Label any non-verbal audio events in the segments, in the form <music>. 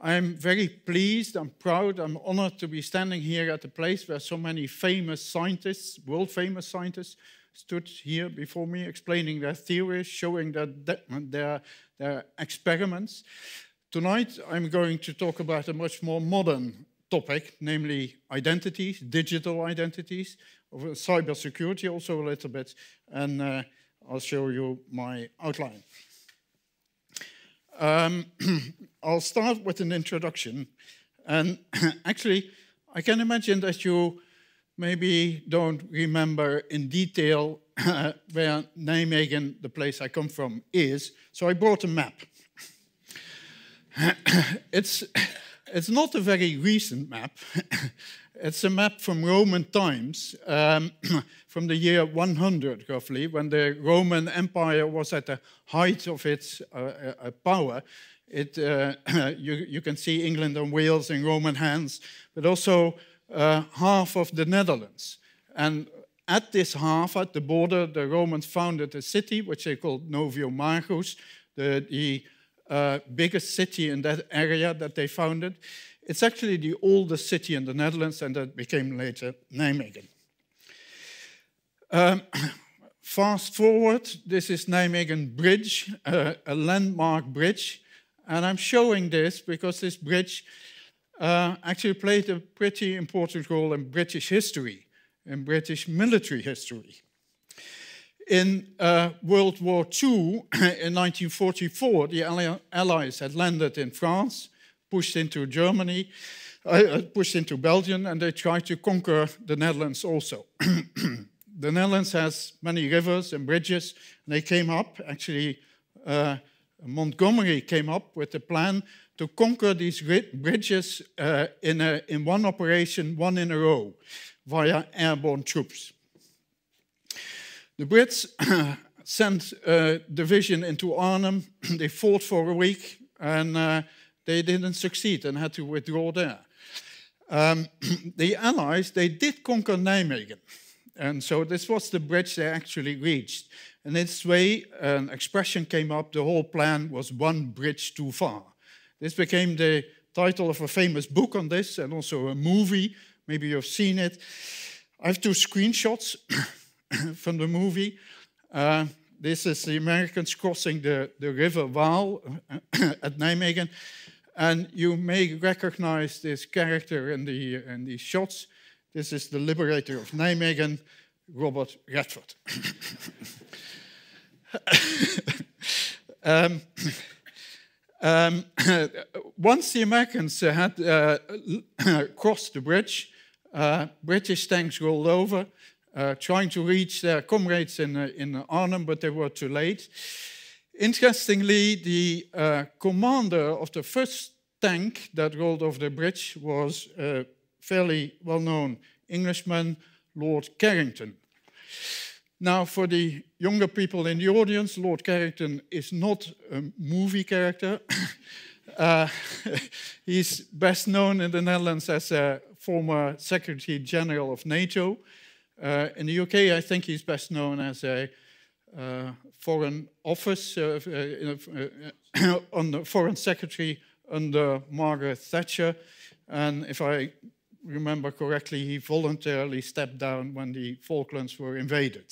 I'm very pleased, I'm proud, I'm honored to be standing here at a place where so many famous scientists, world famous scientists, stood here before me explaining their theories, showing their, their, their experiments. Tonight, I'm going to talk about a much more modern topic, namely identities, digital identities, of cybersecurity also a little bit, and uh, I'll show you my outline. Um, <clears throat> I'll start with an introduction. And <clears throat> actually, I can imagine that you maybe don't remember in detail <laughs> where Nijmegen, the place I come from, is. So I brought a map. <coughs> it's, it's not a very recent map. <coughs> it's a map from Roman times, um, <coughs> from the year 100, roughly, when the Roman Empire was at the height of its uh, uh, power. It, uh, you, you, can see England and Wales in Roman hands, but also uh, half of the Netherlands. And at this half, at the border, the Romans founded a city, which they called Noviomagus, the, the uh, biggest city in that area that they founded. It's actually the oldest city in the Netherlands, and that became later Nijmegen. Um, <coughs> fast forward, this is Nijmegen Bridge, uh, a landmark bridge. And I'm showing this because this bridge uh, actually played a pretty important role in British history, in British military history. In uh, World War II, <clears throat> in 1944, the Allies had landed in France, pushed into Germany, uh, uh, pushed into Belgium, and they tried to conquer the Netherlands also. <clears throat> the Netherlands has many rivers and bridges, and they came up, actually, uh, Montgomery came up with a plan to conquer these bridges uh, in, a, in one operation, one in a row, via airborne troops. The Brits <clears throat> sent a division into Arnhem. <clears throat> they fought for a week and uh, they didn't succeed and had to withdraw there. Um, <clears throat> the Allies, they did conquer Nijmegen. And so this was the bridge they actually reached. And this way, an expression came up, the whole plan was one bridge too far. This became the title of a famous book on this and also a movie. Maybe you've seen it. I have two screenshots <coughs> from the movie. Uh, this is the Americans crossing the, the river Waal <coughs> at Nijmegen. And you may recognize this character in the, in the shots. This is the liberator of Nijmegen, Robert Redford. <coughs> um, um, once the Americans had uh, crossed the bridge, uh, British tanks rolled over, uh, trying to reach their comrades in, uh, in Arnhem, but they were too late. Interestingly, the uh, commander of the first tank that rolled over the bridge was a fairly well known Englishman, Lord Carrington. Now, for the younger people in the audience, Lord Carrington is not a movie character. <coughs> uh, <laughs> he's best known in the Netherlands as a former Secretary General of NATO. Uh, in the UK, I think he's best known as a uh, foreign office, uh, uh, uh, <coughs> on the foreign secretary under Margaret Thatcher. And if I remember correctly, he voluntarily stepped down when the Falklands were invaded.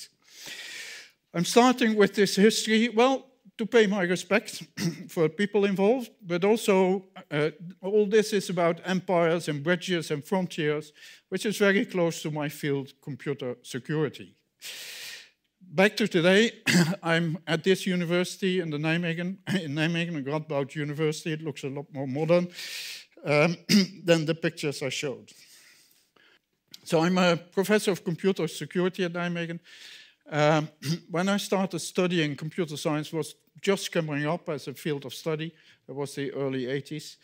I'm starting with this history, well, to pay my respects <clears throat> for people involved, but also uh, all this is about empires and bridges and frontiers, which is very close to my field, computer security. Back to today, <clears throat> I'm at this university in the Nijmegen, <clears throat> in Nijmegen, Radboud University. It looks a lot more modern um, than the pictures I showed. So I'm a professor of computer security at Nijmegen, um, when I started studying computer science was just coming up as a field of study. It was the early 80s.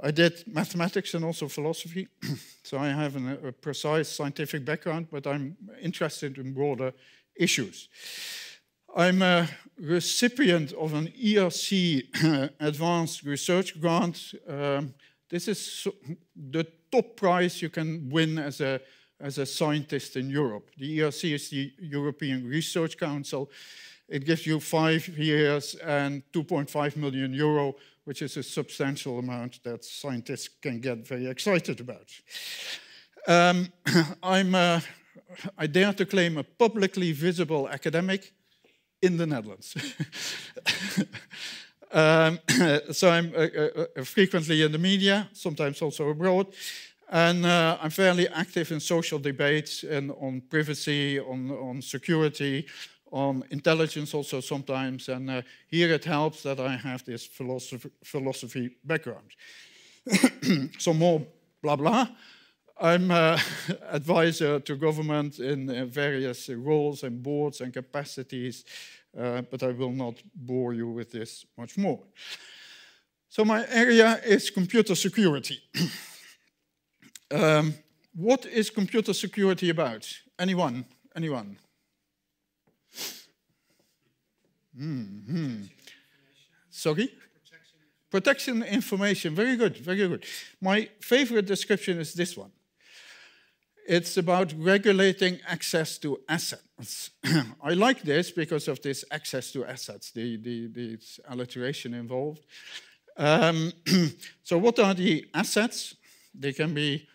I did mathematics and also philosophy, <clears throat> so I have an, a precise scientific background, but I'm interested in broader issues. I'm a recipient of an ERC <clears throat> Advanced Research Grant. Um, This is the top prize you can win as a, as a scientist in Europe. The ERC is the European Research Council. It gives you five years and 2.5 million euro, which is a substantial amount that scientists can get very excited about. Um, <coughs> I'm, uh, I dare to claim a publicly visible academic in the Netherlands. <laughs> um, <coughs> so I'm uh, uh, uh, frequently in the media, sometimes also abroad, and uh, I'm fairly active in social debates and on privacy, on, on security, on intelligence also sometimes. And uh, here it helps that I have this philosophy, philosophy background. <clears throat> Some more blah blah. I'm uh, <laughs> advisor to government in uh, various roles and boards and capacities, uh, but I will not bore you with this much more. So my area is computer security. <clears throat> um, what is computer security about? Anyone? Anyone? Mm -hmm. Sorry? Protection information. Very good, very good. My favorite description is this one. It's about regulating access to assets. <clears throat> I like this because of this access to assets, the, the, the alliteration involved. Um, <clears throat> so what are the assets? They can be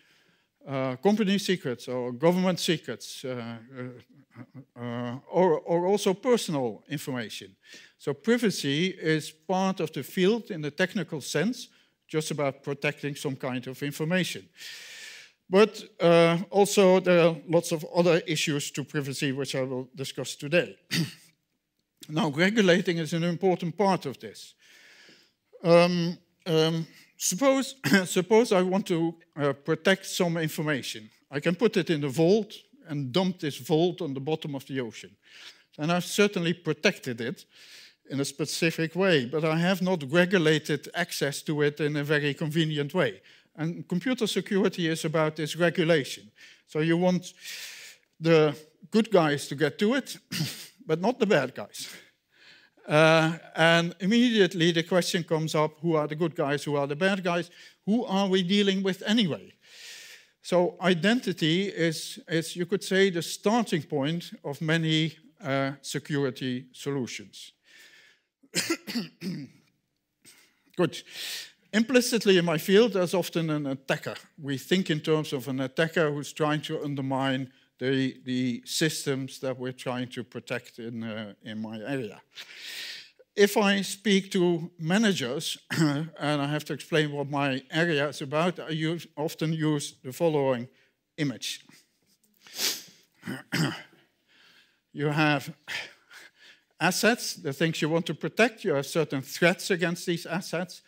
uh, company secrets or government secrets, uh, uh, uh, or, or also personal information. So privacy is part of the field in the technical sense, just about protecting some kind of information. But uh, also there are lots of other issues to privacy which I will discuss today. <clears throat> now regulating is an important part of this. Um, um, suppose, <coughs> suppose I want to uh, protect some information. I can put it in a vault and dump this vault on the bottom of the ocean. And I've certainly protected it in a specific way, but I have not regulated access to it in a very convenient way. And computer security is about this regulation. So you want the good guys to get to it, <coughs> but not the bad guys. Uh, and immediately the question comes up, who are the good guys, who are the bad guys? Who are we dealing with anyway? So identity is, is you could say, the starting point of many uh, security solutions. <coughs> Good. Implicitly in my field, there's often an attacker. We think in terms of an attacker who's trying to undermine the, the systems that we're trying to protect in, uh, in my area. If I speak to managers, <clears throat> and I have to explain what my area is about, I use, often use the following image. <clears throat> you have assets, the things you want to protect, you have certain threats against these assets,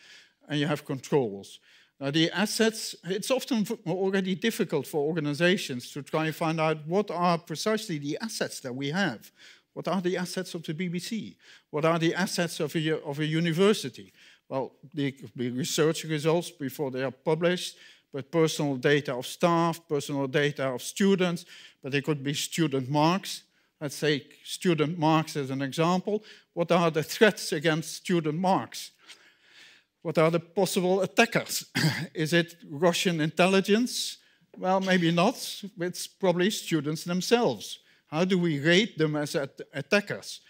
and you have controls. Now, the assets, it's often already difficult for organizations to try and find out what are precisely the assets that we have. What are the assets of the BBC? What are the assets of a, of a university? Well, could be research results before they are published, but personal data of staff, personal data of students, but they could be student marks. Let's take student marks as an example. What are the threats against student marks? What are the possible attackers? <clears throat> Is it Russian intelligence? Well, maybe not. It's probably students themselves. How do we rate them as at attackers?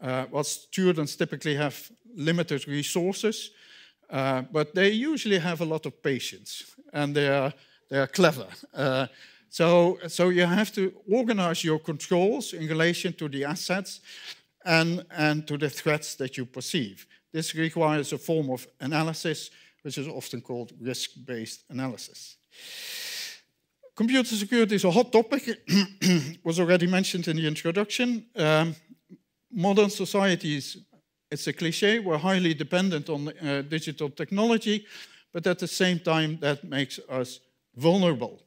Uh, well, students typically have limited resources, uh, but they usually have a lot of patience and they are, they are clever. Uh, so, so you have to organize your controls in relation to the assets and, and to the threats that you perceive. This requires a form of analysis, which is often called risk-based analysis. Computer security is a hot topic, was already mentioned in the introduction. Um, modern societies, it's a cliche, we're highly dependent on uh, digital technology, but at the same time, that makes us vulnerable.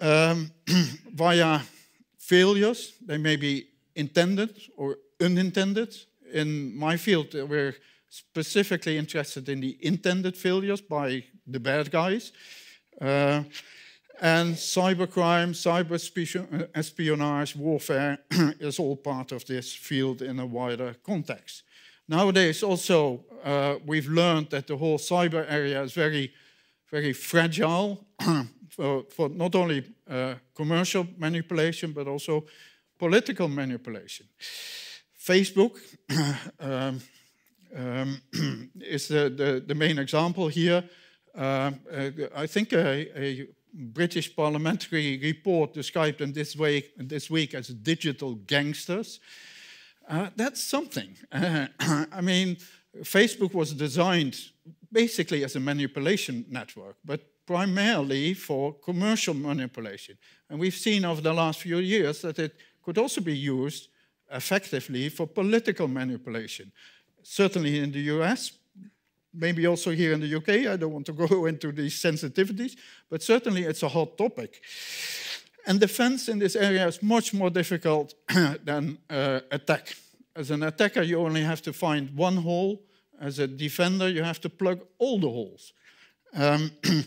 Um, <clears throat> via failures, they may be intended or unintended, in my field, uh, we're specifically interested in the intended failures by the bad guys. Uh, and cybercrime, cyber uh, espionage, warfare <clears throat> is all part of this field in a wider context. Nowadays, also, uh, we've learned that the whole cyber area is very very fragile <clears throat> for, for not only uh, commercial manipulation, but also political manipulation. Facebook <clears throat> um, um, <clears throat> is the, the, the, main example here. Uh, uh, I think a, a, British parliamentary report described them this, way, this week as digital gangsters. Uh, that's something. <laughs> I mean, Facebook was designed basically as a manipulation network, but primarily for commercial manipulation. And we've seen over the last few years that it could also be used effectively for political manipulation. Certainly in the US, maybe also here in the UK. I don't want to go <laughs> into these sensitivities, but certainly it's a hot topic. And defense in this area is much more difficult <clears throat> than uh, attack. As an attacker, you only have to find one hole. As a defender, you have to plug all the holes. Um, <clears throat>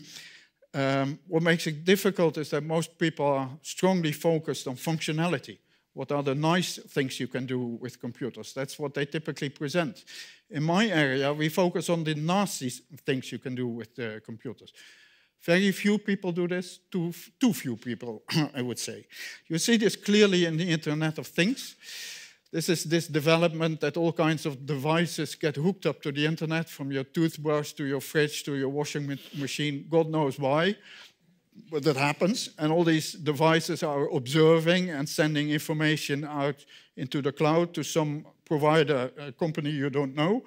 um, what makes it difficult is that most people are strongly focused on functionality. What are the nice things you can do with computers? That's what they typically present. In my area, we focus on the nasty things you can do with uh, computers. Very few people do this, too, too few people, <clears throat> I would say. You see this clearly in the Internet of Things. This is this development that all kinds of devices get hooked up to the internet, from your toothbrush to your fridge to your washing machine. God knows why that happens, and all these devices are observing and sending information out into the cloud to some provider, a company you don't know.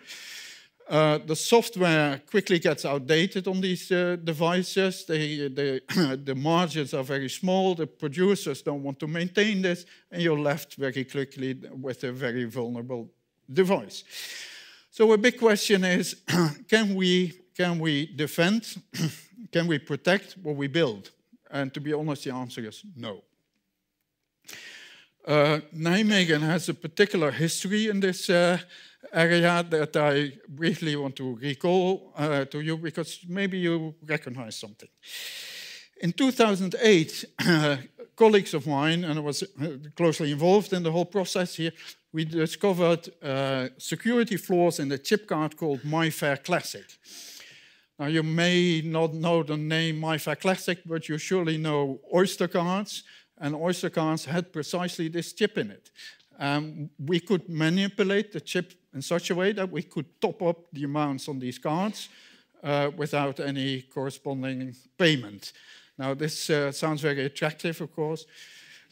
Uh, the software quickly gets outdated on these uh, devices. They, they, <coughs> the margins are very small. The producers don't want to maintain this, and you're left very quickly with a very vulnerable device. So a big question is, <coughs> can we, can we defend <clears throat> can we protect what we build? And to be honest, the answer is no. Uh, Nijmegen has a particular history in this uh, area that I briefly want to recall uh, to you because maybe you recognize something. In 2008, <clears throat> colleagues of mine, and I was uh, closely involved in the whole process here, we discovered uh, security flaws in the chip card called MIFARE Classic. Now, you may not know the name MIFARE Classic, but you surely know Oyster cards, and Oyster cards had precisely this chip in it. Um, we could manipulate the chip in such a way that we could top up the amounts on these cards uh, without any corresponding payment. Now, this uh, sounds very attractive, of course.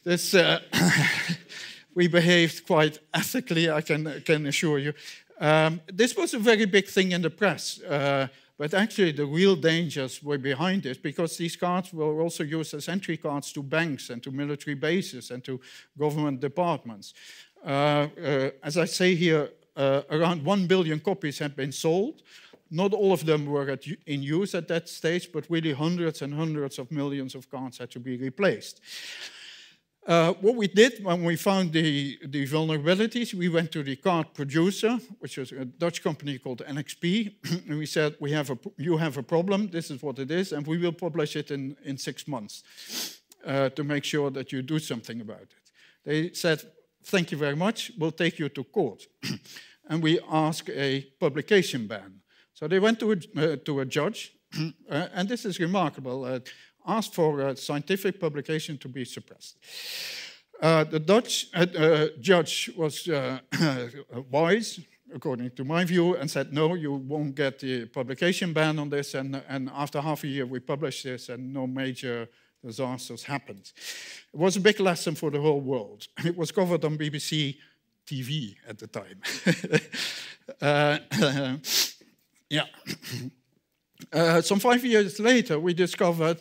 This, uh, <coughs> we behaved quite ethically, I can, can assure you. Um, this was a very big thing in the press. But actually, the real dangers were behind this because these cards were also used as entry cards to banks and to military bases and to government departments. Uh, uh, as I say here, uh, around 1 billion copies had been sold. Not all of them were at, in use at that stage, but really hundreds and hundreds of millions of cards had to be replaced. Uh, what we did when we found the, the vulnerabilities, we went to the card producer, which was a Dutch company called NXP, <clears throat> and we said, we have a, you have a problem, this is what it is, and we will publish it in, in six months uh, to make sure that you do something about it. They said, thank you very much, we'll take you to court. <clears throat> and we asked a publication ban. So they went to a, uh, to a judge, <clears throat> uh, and this is remarkable. Asked for scientific publication to be suppressed. Uh, the Dutch uh, uh judge was <coughs> wise, according to my view, and said, no, you won't get the publication ban on this. And, and after half a year, we published this, and no major disasters happened. It was a big lesson for the whole world. <laughs> It was covered on BBC TV at the time. <laughs> uh, <coughs> yeah. <coughs> Uh, some five years later, we discovered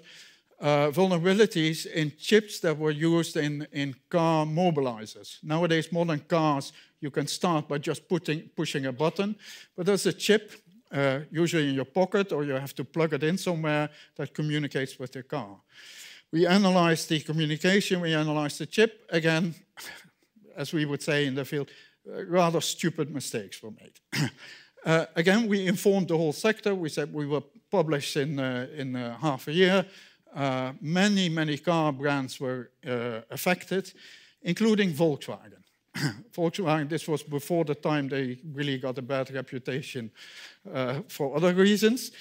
uh, vulnerabilities in chips that were used in, in car mobilizers. Nowadays, modern cars, you can start by just putting, pushing a button, but there's a chip, uh, usually in your pocket, or you have to plug it in somewhere that communicates with the car. We analyzed the communication, we analyzed the chip. Again, <laughs> as we would say in the field, uh, rather stupid mistakes were made. <clears throat> Uh, again, we informed the whole sector. We said we will publish in, uh, in uh, half a year. Uh, many, many car brands were uh, affected, including Volkswagen. <coughs> Volkswagen, this was before the time they really got a bad reputation uh, for other reasons.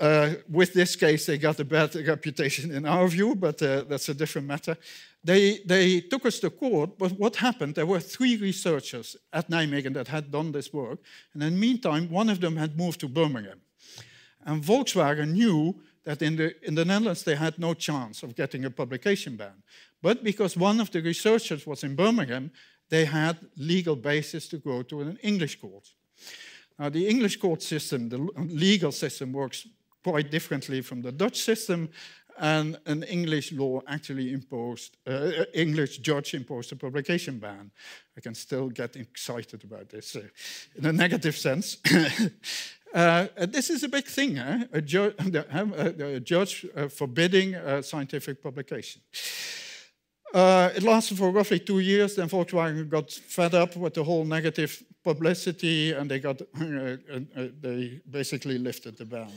uh, with this case, they got a bad <laughs> reputation in our view, but uh, that's a different matter. They, they took us to court, but what happened? There were three researchers at Nijmegen that had done this work, and in the meantime, one of them had moved to Birmingham. And Volkswagen knew that in the, in the Netherlands they had no chance of getting a publication ban. But because one of the researchers was in Birmingham, they had legal basis to go to an English court. Now, the English court system, the legal system, works quite differently from the Dutch system, and an English law actually imposed, uh, English judge imposed a publication ban. I can still get excited about this uh, in a negative sense. <laughs> uh, this is a big thing, eh? a, ju <laughs> a, judge uh, forbidding uh, scientific publication. Uh, it lasted for roughly two years. Then Volkswagen got fed up with the whole negative publicity, and they got <laughs> uh, uh, they basically lifted the ban.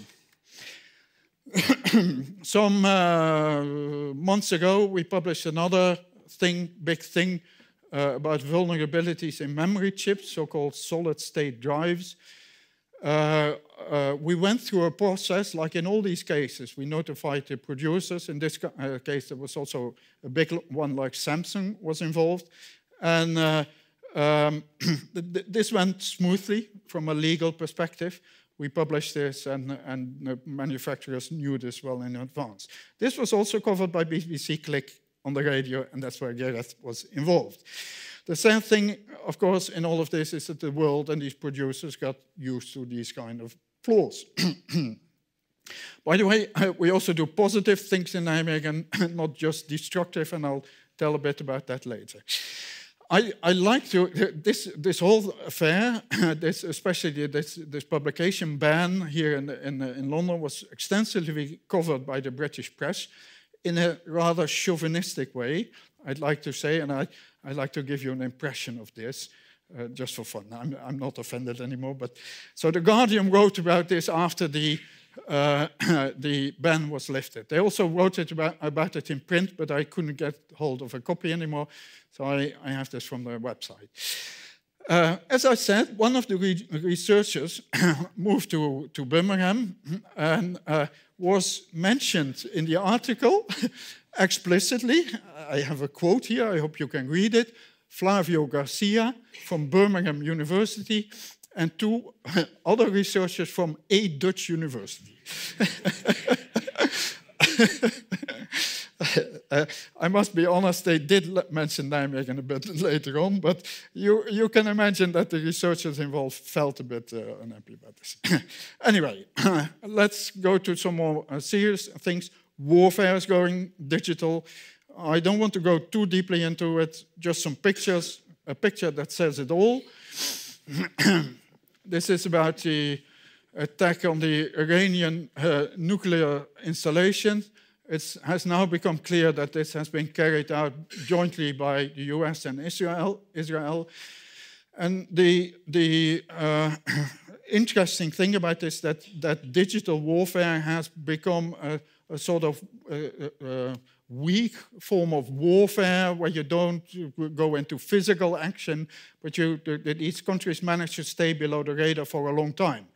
<coughs> Some uh, months ago, we published another thing, big thing, uh, about vulnerabilities in memory chips, so-called solid-state drives. Uh, uh, we went through a process, like in all these cases, we notified the producers. In this uh, case, there was also a big one like Samsung was involved. And uh, um, <clears throat> this went smoothly from a legal perspective. We published this, and, and the manufacturers knew this well in advance. This was also covered by BBC Click on the radio, and that's where Gareth was involved. The same thing, of course, in all of this is that the world and these producers got used to these kind of flaws. <clears throat> By the way, uh, we also do positive things in Nijmegen, <clears throat> not just destructive, and I'll tell a bit about that later. I, I like to, this, this whole affair, <clears throat> this, especially this, this publication ban here in, in, in London was extensively covered by the British press in a rather chauvinistic way, I'd like to say, and I, I'd like to give you an impression of this. Uh, just for fun. I'm, I'm, not offended anymore. But so the Guardian wrote about this after the uh, <clears throat> the ban was lifted. They also wrote it about, about, it in print, but I couldn't get hold of a copy anymore, so I, I have this from their website. Uh, as I said, one of the re researchers <coughs> moved to, to Birmingham and uh, was mentioned in the article <laughs> explicitly. I have a quote here, I hope you can read it. Flavio Garcia from Birmingham University and two <laughs> other researchers from a Dutch university. <laughs> <laughs> uh, I must be honest, they did mention Nijmegen a bit <laughs> later on, but you, you can imagine that the researchers involved felt a bit uh, unhappy about this. <coughs> anyway, <coughs> let's go to some more uh, serious things. Warfare is going digital. I don't want to go too deeply into it, just some pictures, a picture that says it all. <coughs> this is about the attack on the Iranian uh, nuclear installation. It has now become clear that this has been carried out jointly by the US and Israel. Israel. And the, the uh, <clears throat> interesting thing about this that that digital warfare has become a, a sort of uh, uh, uh weak form of warfare where you don't go into physical action, but you, each countries manage to stay below the radar for a long time.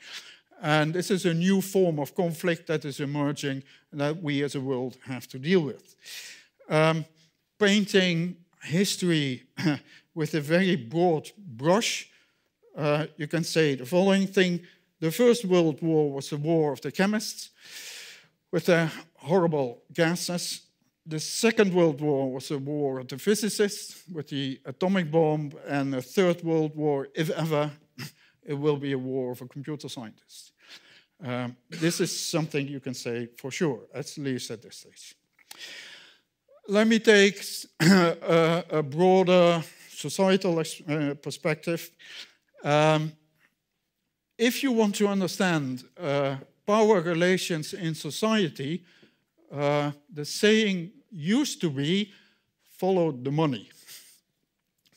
And this is a new form of conflict that is emerging that we as a world have to deal with. Um, painting history <laughs> with a very broad brush, uh, you can say the following thing. The First World War was the war of the chemists with their horrible gases the Second World War was a war of the physicists with the atomic bomb, and the Third World War, if ever, it will be a war of a computer scientist. Um, this is something you can say for sure, at least at this stage. Let me take <clears throat> a, a broader societal uh, perspective. Um, if you want to understand uh, power relations in society, uh, the saying used to be follow the money.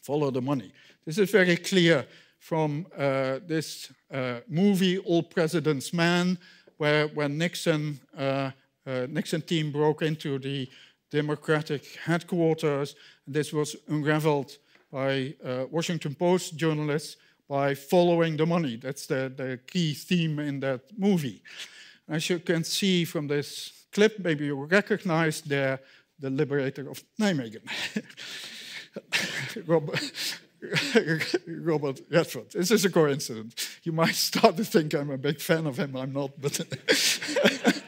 Follow the money. This is very clear from uh, this uh, movie, All President's Man, where when Nixon, uh, uh, Nixon team broke into the Democratic headquarters, this was unraveled by uh, Washington Post journalists by following the money. That's the, the key theme in that movie. As you can see from this clip, maybe you recognize the, the liberator of Nijmegen, <laughs> <laughs> Robert Redford. This is a coincidence. You might start to think I'm a big fan of him. I'm not, but. <laughs>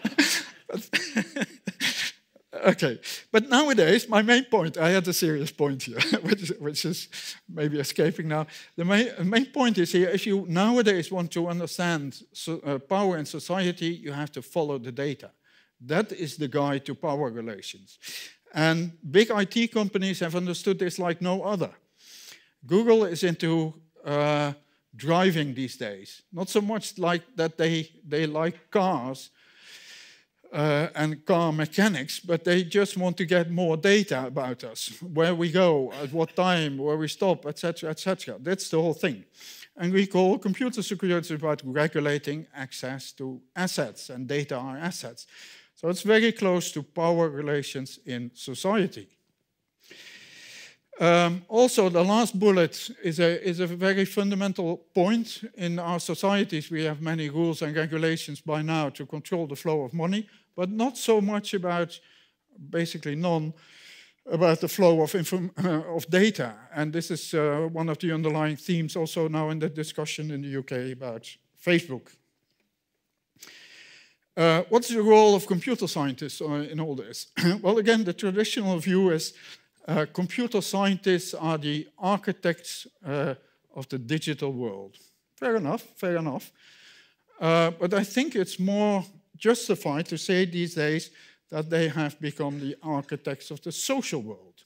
<laughs> okay, but nowadays, my main point, I had a serious point here, which, which is maybe escaping now. The main, main point is here if you nowadays want to understand so, uh, power in society, you have to follow the data. That is the guide to power relations. And big IT companies have understood this like no other. Google is into uh, driving these days. Not so much like that they, they like cars uh, and car mechanics, but they just want to get more data about us, where we go, at what time, where we stop, etc., etc. That's the whole thing. And we call computer security about regulating access to assets, and data are assets. So it's very close to power relations in society. Um, also, the last bullet is a, is a very fundamental point. In our societies, we have many rules and regulations by now to control the flow of money, but not so much about, basically none, about the flow of, <laughs> of data. And this is uh, one of the underlying themes also now in the discussion in the UK about Facebook. Uh, what's the role of computer scientists uh, in all this? <clears throat> well, again, the traditional view is uh, computer scientists are the architects uh, of the digital world. Fair enough, fair enough. Uh, but I think it's more justified to say these days that they have become the architects of the social world.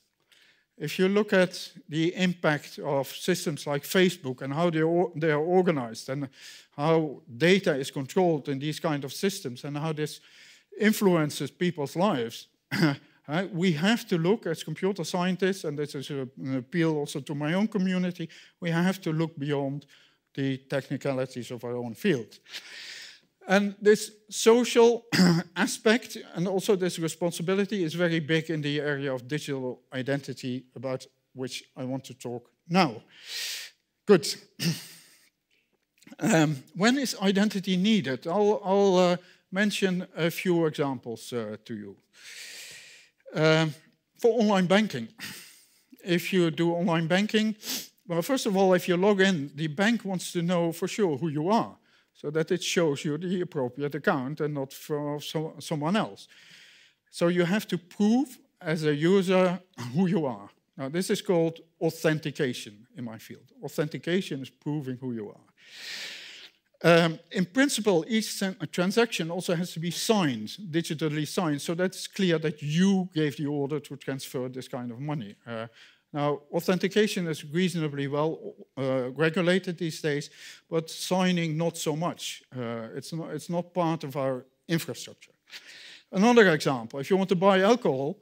If you look at the impact of systems like Facebook and how they, they are organized and how data is controlled in these kind of systems and how this influences people's lives, <clears throat> Uh, we have to look as computer scientists, and this is a, an appeal also to my own community, we have to look beyond the technicalities of our own field. And this social <clears throat> aspect and also this responsibility is very big in the area of digital identity, about which I want to talk now. Good. <clears throat> um, when is identity needed? I'll, I'll uh, mention a few examples uh, to you. Um, for online banking, <clears throat> if you do online banking, well, first of all, if you log in, the bank wants to know for sure who you are, so that it shows you the appropriate account and not for so, someone else. So you have to prove as a user who you are. Now, this is called authentication in my field. Authentication is proving who you are. Um, in principle, each transaction also has to be signed, digitally signed, so that's clear that you gave the order to transfer this kind of money. Uh, now, authentication is reasonably well uh, regulated these days, but signing not so much. Uh, it's, not, it's not part of our infrastructure. Another example, if you want to buy alcohol,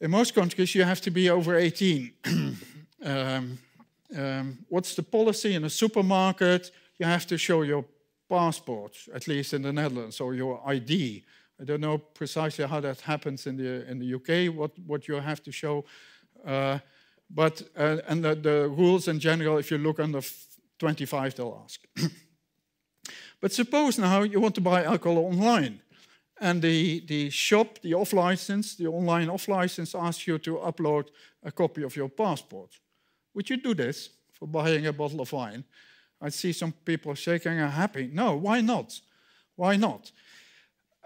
in most countries you have to be over 18. <clears throat> um, um, what's the policy in a supermarket? You have to show your passport, at least in the Netherlands, or your ID. I don't know precisely how that happens in the in the UK. What what you have to show, uh, but uh, and the, the, rules in general, if you look under 25, they'll ask. <coughs> but suppose now you want to buy alcohol online, and the the shop, the off license, the online off license, asks you to upload a copy of your passport. Would you do this for buying a bottle of wine? I see some people shaking and happy. No, why not? Why not?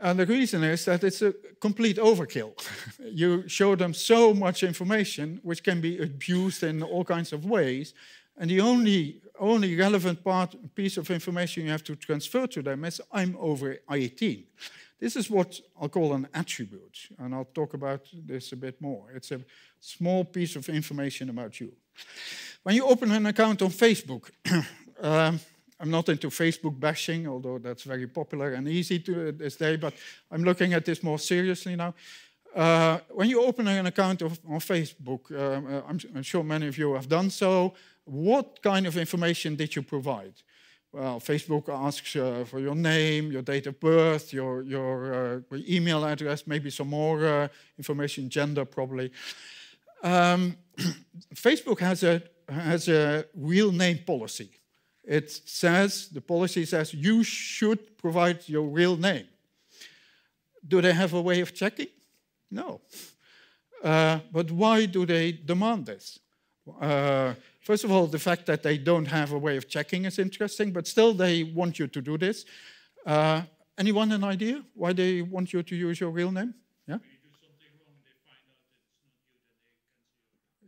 And the reason is that it's a complete overkill. <laughs> you show them so much information which can be abused in all kinds of ways. And the only, only relevant part, piece of information you have to transfer to them is I'm over 18. This is what I'll call an attribute, and I'll talk about this a bit more. It's a small piece of information about you. When you open an account on Facebook, <clears throat> um, I'm not into Facebook bashing, although that's very popular and easy to this day, but I'm looking at this more seriously now. Uh, when you open an account of, on Facebook, um, uh, I'm, I'm, sure many of you have done so, what kind of information did you provide? Well, Facebook asks uh, for your name, your date of birth, your, your uh, email address, maybe some more uh, information, gender probably. Um, <clears throat> Facebook has a, has a real name policy. It says, the policy says, you should provide your real name. Do they have a way of checking? No. Uh, but why do they demand this? Uh, first of all, the fact that they don't have a way of checking is interesting, but still they want you to do this. Uh, anyone an idea why they want you to use your real name? Yeah?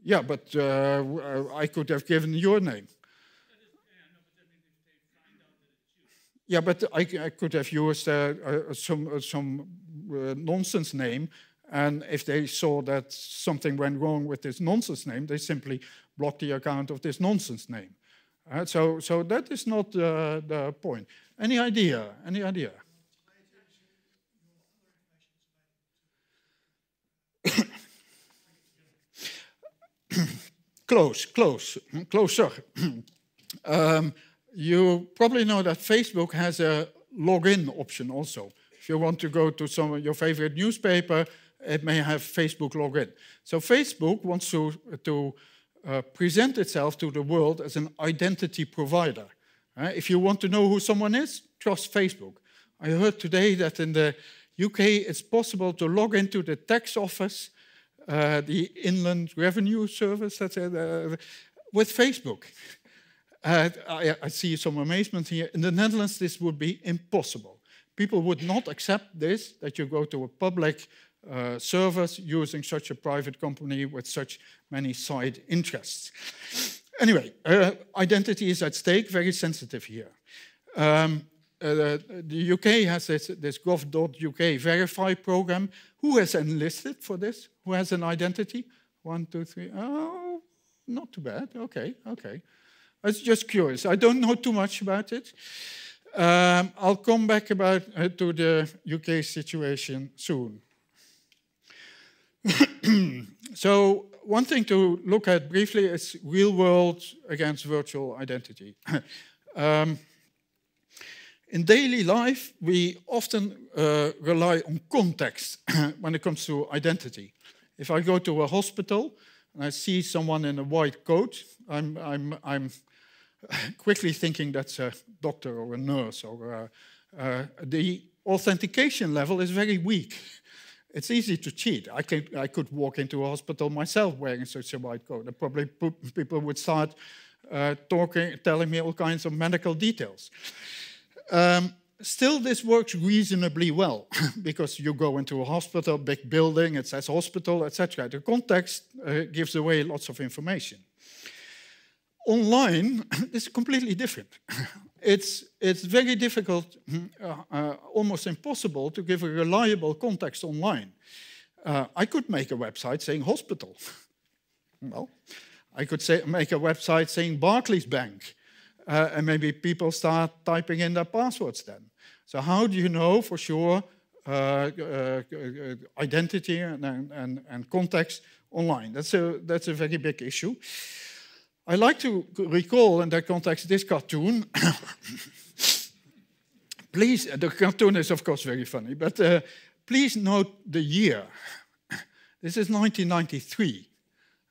Yeah, but uh, I could have given your name. Yeah, but I, I could have used uh, uh, some, uh, some nonsense name, and if they saw that something went wrong with this nonsense name, they simply block the account of this nonsense name. Uh, so, so that is not uh, the point. Any idea? Any idea? <coughs> close, close, closer. <coughs> um, you probably know that Facebook has a login option also. If you want to go to some of your favorite newspaper, it may have Facebook login. So Facebook wants to, to uh, present itself to the world as an identity provider. Uh, if you want to know who someone is, trust Facebook. I heard today that in the UK it's possible to log into the tax office, uh, the Inland Revenue Service, that's, uh, with Facebook. I, I, see some amazement here. In the Netherlands, this would be impossible. People would not accept this, that you go to a public uh, service using such a private company with such many side interests. Anyway, uh, identity is at stake, very sensitive here. Um, uh, the UK has this, this gov.uk verify program. Who has enlisted for this? Who has an identity? One, two, three. Oh, not too bad. Okay, okay. I was just curious. I don't know too much about it. Um, I'll come back about uh, to the UK situation soon. <clears throat> so one thing to look at briefly is real world against virtual identity. <clears throat> um, in daily life, we often uh, rely on context <clears throat> when it comes to identity. If I go to a hospital and I see someone in a white coat, I'm, I'm, I'm <laughs> quickly thinking that's a doctor or a nurse. Or uh, uh, the authentication level is very weak. It's easy to cheat. I could, I could walk into a hospital myself wearing such a white coat. And probably people would start uh, talking, telling me all kinds of medical details. Um, still, this works reasonably well <laughs> because you go into a hospital, big building, it says hospital, etc. The context uh, gives away lots of information. Online, <coughs> it's completely different. <laughs> it's, it's very difficult, uh, uh, almost impossible, to give a reliable context online. Uh, I could make a website saying hospital. <laughs> well, I could say, make a website saying Barclays Bank, uh, and maybe people start typing in their passwords then. So how do you know for sure uh, uh, identity and, and, and context online? That's a, that's a very big issue. I like to recall in that context this cartoon. <coughs> please, the cartoon is of course very funny, but uh, please note the year. <coughs> This is 1993.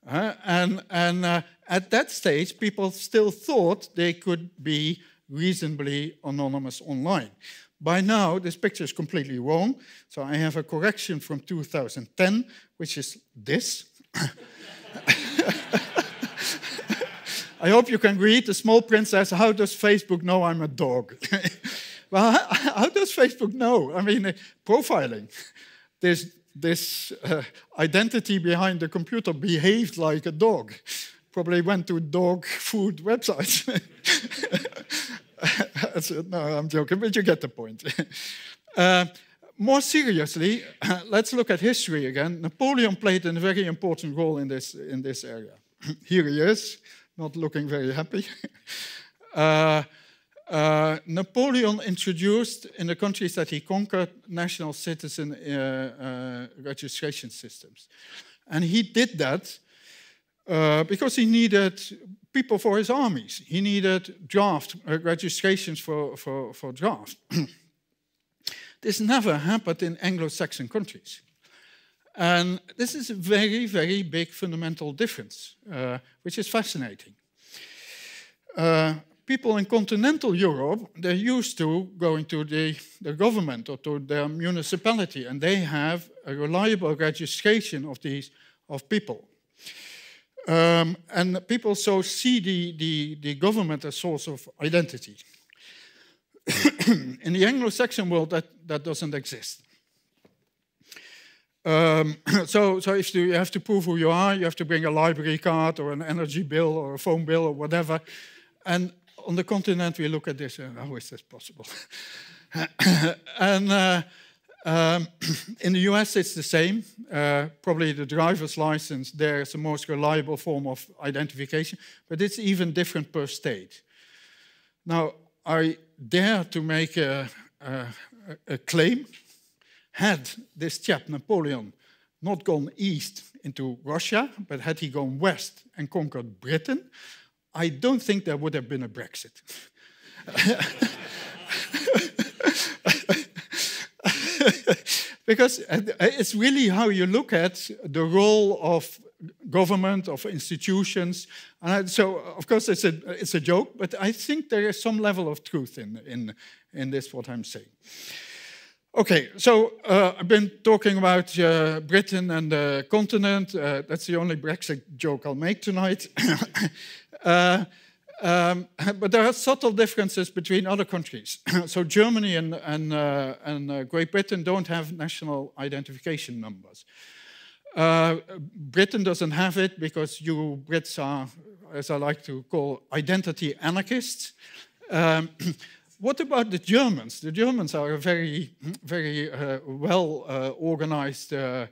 Uh, and and uh, at that stage, people still thought they could be reasonably anonymous online. By now, this picture is completely wrong. So I have a correction from 2010, which is this. <laughs> I hope you can read. The small print says, How does Facebook know I'm a dog? <laughs> well, how, how, does Facebook know? I mean, uh, profiling. This, this uh, identity behind the computer behaved like a dog. Probably went to dog food websites. <laughs> no, I'm joking, but you get the point. <laughs> Uh, more seriously, <clears throat> let's look at history again. Napoleon played a very important role in this, in this area. <clears throat> Here he is not looking very happy. <laughs> uh, uh, Napoleon introduced in the countries that he conquered national citizen uh, uh registration systems. And he did that uh, because he needed people for his armies. He needed draft uh, registrations for, for, for draft. <clears throat> this never happened in Anglo-Saxon countries. And this is a very, very big fundamental difference, uh, which is fascinating. Uh, people in continental Europe, they're used to going to the, the government or to their municipality, and they have a reliable registration of these of people. Um, and people so see the, the, the government as source of identity. <coughs> in the Anglo-Saxon world, that, that doesn't exist. Um, <clears throat> so, so if you have to prove who you are, you have to bring a library card or an energy bill or a phone bill or whatever. And on the continent, we look at this and how is this possible? <laughs> and uh, um, <clears throat> in the US, it's the same. Uh, probably the driver's license there is the most reliable form of identification, but it's even different per state. Now, I dare to make a, a, a claim had this chap, Napoleon, not gone east into Russia, but had he gone west and conquered Britain, I don't think there would have been a Brexit. <laughs> because it's really how you look at the role of government, of institutions. And so, of course, it's a, it's a joke, but I think there is some level of truth in, in, in this, what I'm saying. Okay, so uh, I've been talking about uh, Britain and the continent. Uh, that's the only Brexit joke I'll make tonight. <coughs> Uh, um, but there are subtle differences between other countries. <coughs> so Germany and, and, uh, and uh, Great Britain don't have national identification numbers. Britain doesn't have it because you Brits are, as I like to call, identity anarchists. Um, what about the Germans? The Germans are a very, very uh, well uh, organized uh,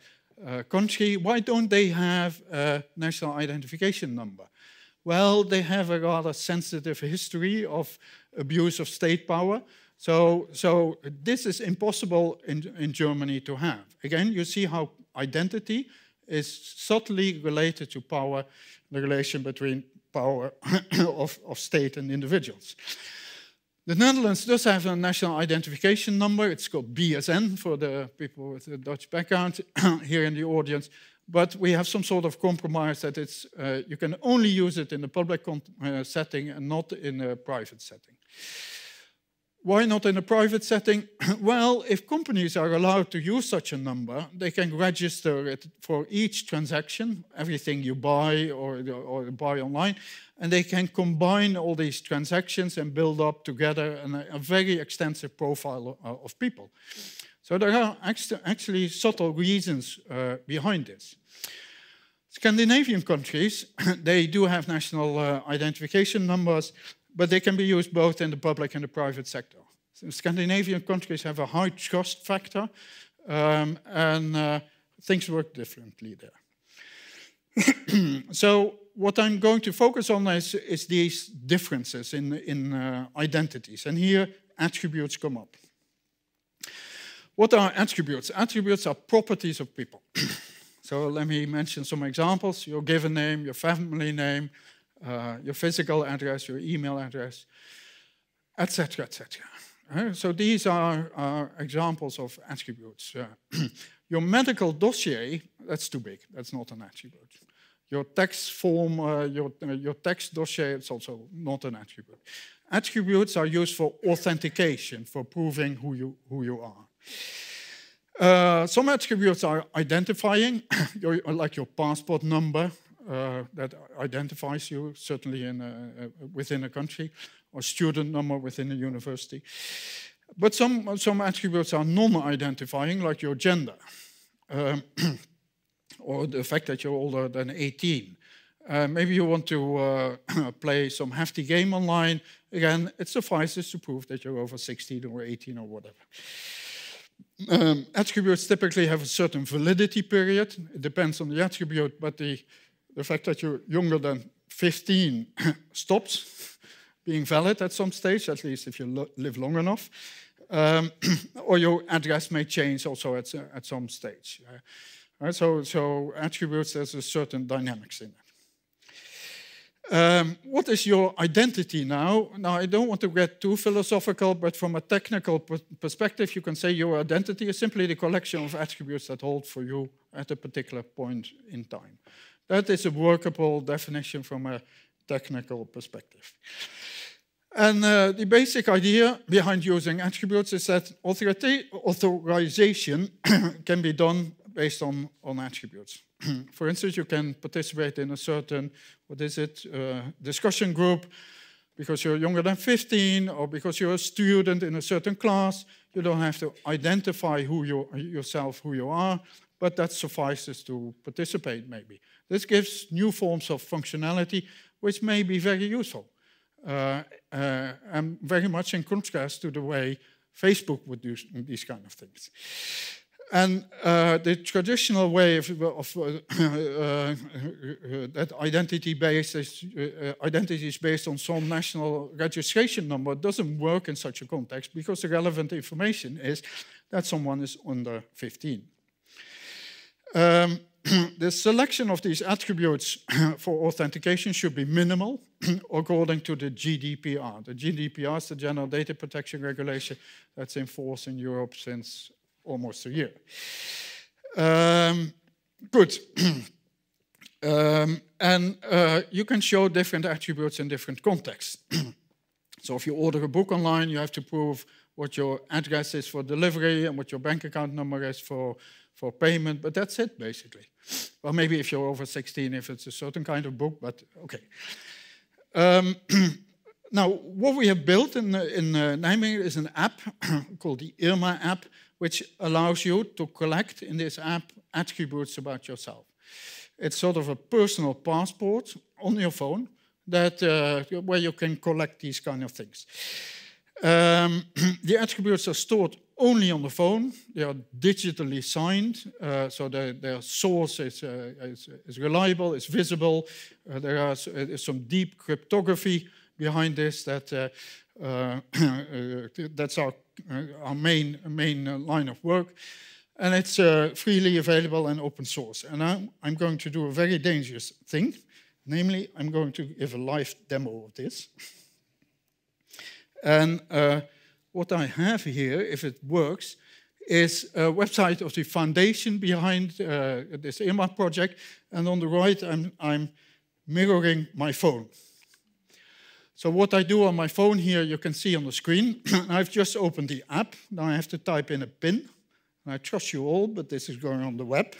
uh, country. Why don't they have a national identification number? Well, they have a rather sensitive history of abuse of state power. So, so this is impossible in, in Germany to have. Again, you see how identity is subtly related to power, the relation between power <coughs> of, of state and individuals. The Netherlands does have a national identification number. It's called BSN for the people with a Dutch background <coughs> here in the audience. But we have some sort of compromise that it's, uh, you can only use it in a public uh, setting and not in a private setting. Why not in a private setting? <clears throat> well, if companies are allowed to use such a number, they can register it for each transaction, everything you buy or, or buy online, and they can combine all these transactions and build up together a, a very extensive profile of, of, people. So there are actually subtle reasons uh, behind this. Scandinavian countries, <clears throat> they do have national uh, identification numbers, but they can be used both in the public and the private sector. So Scandinavian countries have a high trust factor, um, and uh, things work differently there. <coughs> so what I'm going to focus on is, is these differences in, in uh, identities. And here, attributes come up. What are attributes? Attributes are properties of people. <coughs> so let me mention some examples. Your given name, your family name, uh, your physical address, your email address, etc., etc. Uh, so these are, are, examples of attributes. Uh, <clears throat> your medical dossier, that's too big. That's not an attribute. Your tax form, uh, your, uh, your tax dossier, it's also not an attribute. Attributes are used for authentication, for proving who you, who you are. Uh, some attributes are identifying, <clears throat> your, like your passport number uh, that identifies you, certainly in a, within a country, or student number within a university. But some, some attributes are non-identifying, like your gender. Um, <clears throat> or the fact that you're older than 18. Uh, maybe you want to uh, <clears throat> play some hefty game online. Again, it suffices to prove that you're over 16 or 18 or whatever. Um, attributes typically have a certain validity period. It depends on the attribute, but the, the fact that you're younger than 15 <coughs> stops being valid at some stage, at least if you lo live long enough. Um, <coughs> or your address may change also at, at some stage. Uh, Right? So, so attributes, there's a certain dynamics in it. Um, what is your identity now? Now, I don't want to get too philosophical, but from a technical perspective, you can say your identity is simply the collection of attributes that hold for you at a particular point in time. That is a workable definition from a technical perspective. And uh, the basic idea behind using attributes is that authorization <coughs> can be done based on, on attributes. <clears throat> For instance, you can participate in a certain, what is it, uh, discussion group because you're younger than 15 or because you're a student in a certain class. You don't have to identify who you, yourself, who you are, but that suffices to participate maybe. This gives new forms of functionality which may be very useful uh, uh, and very much in contrast to the way Facebook would do these kind of things. And uh, the traditional way of, of uh, <coughs> uh, that identity based is, uh, identity is based on some national registration number doesn't work in such a context because the relevant information is that someone is under 15. Um, <clears throat> the selection of these attributes <clears throat> for authentication should be minimal <clears throat> according to the GDPR. The GDPR is the General Data Protection Regulation that's in force in Europe since almost a year. Um, good. um, and uh, you can show different attributes in different contexts. so if you order a book online, you have to prove what your address is for delivery and what your bank account number is for for payment, but that's it basically. Well, maybe if you're over 16, if it's a certain kind of book, but okay. Um, <clears throat> now, what we have built in, in uh, Nijmegen is an app <clears throat> called the IRMA app, which allows you to collect in this app attributes about yourself. It's sort of a personal passport on your phone that uh, where you can collect these kind of things. Um, <clears throat> the attributes are stored only on the phone. They are digitally signed, uh, so the, their source is, uh, is, is, reliable, is visible. Uh, there are, uh, some deep cryptography behind this that uh, uh, <coughs> that's our, our main, main line of work. And it's freely available and open source. And I'm, I'm going to do a very dangerous thing. Namely, I'm going to give a live demo of this. and what I have here, if it works, is a website of the foundation behind uh, this IRMA project. And on the right, I'm, I'm mirroring my phone. So what I do on my phone here, you can see on the screen. <clears throat> I've just opened the app. Now I have to type in a PIN. I trust you all, but this is going on the web.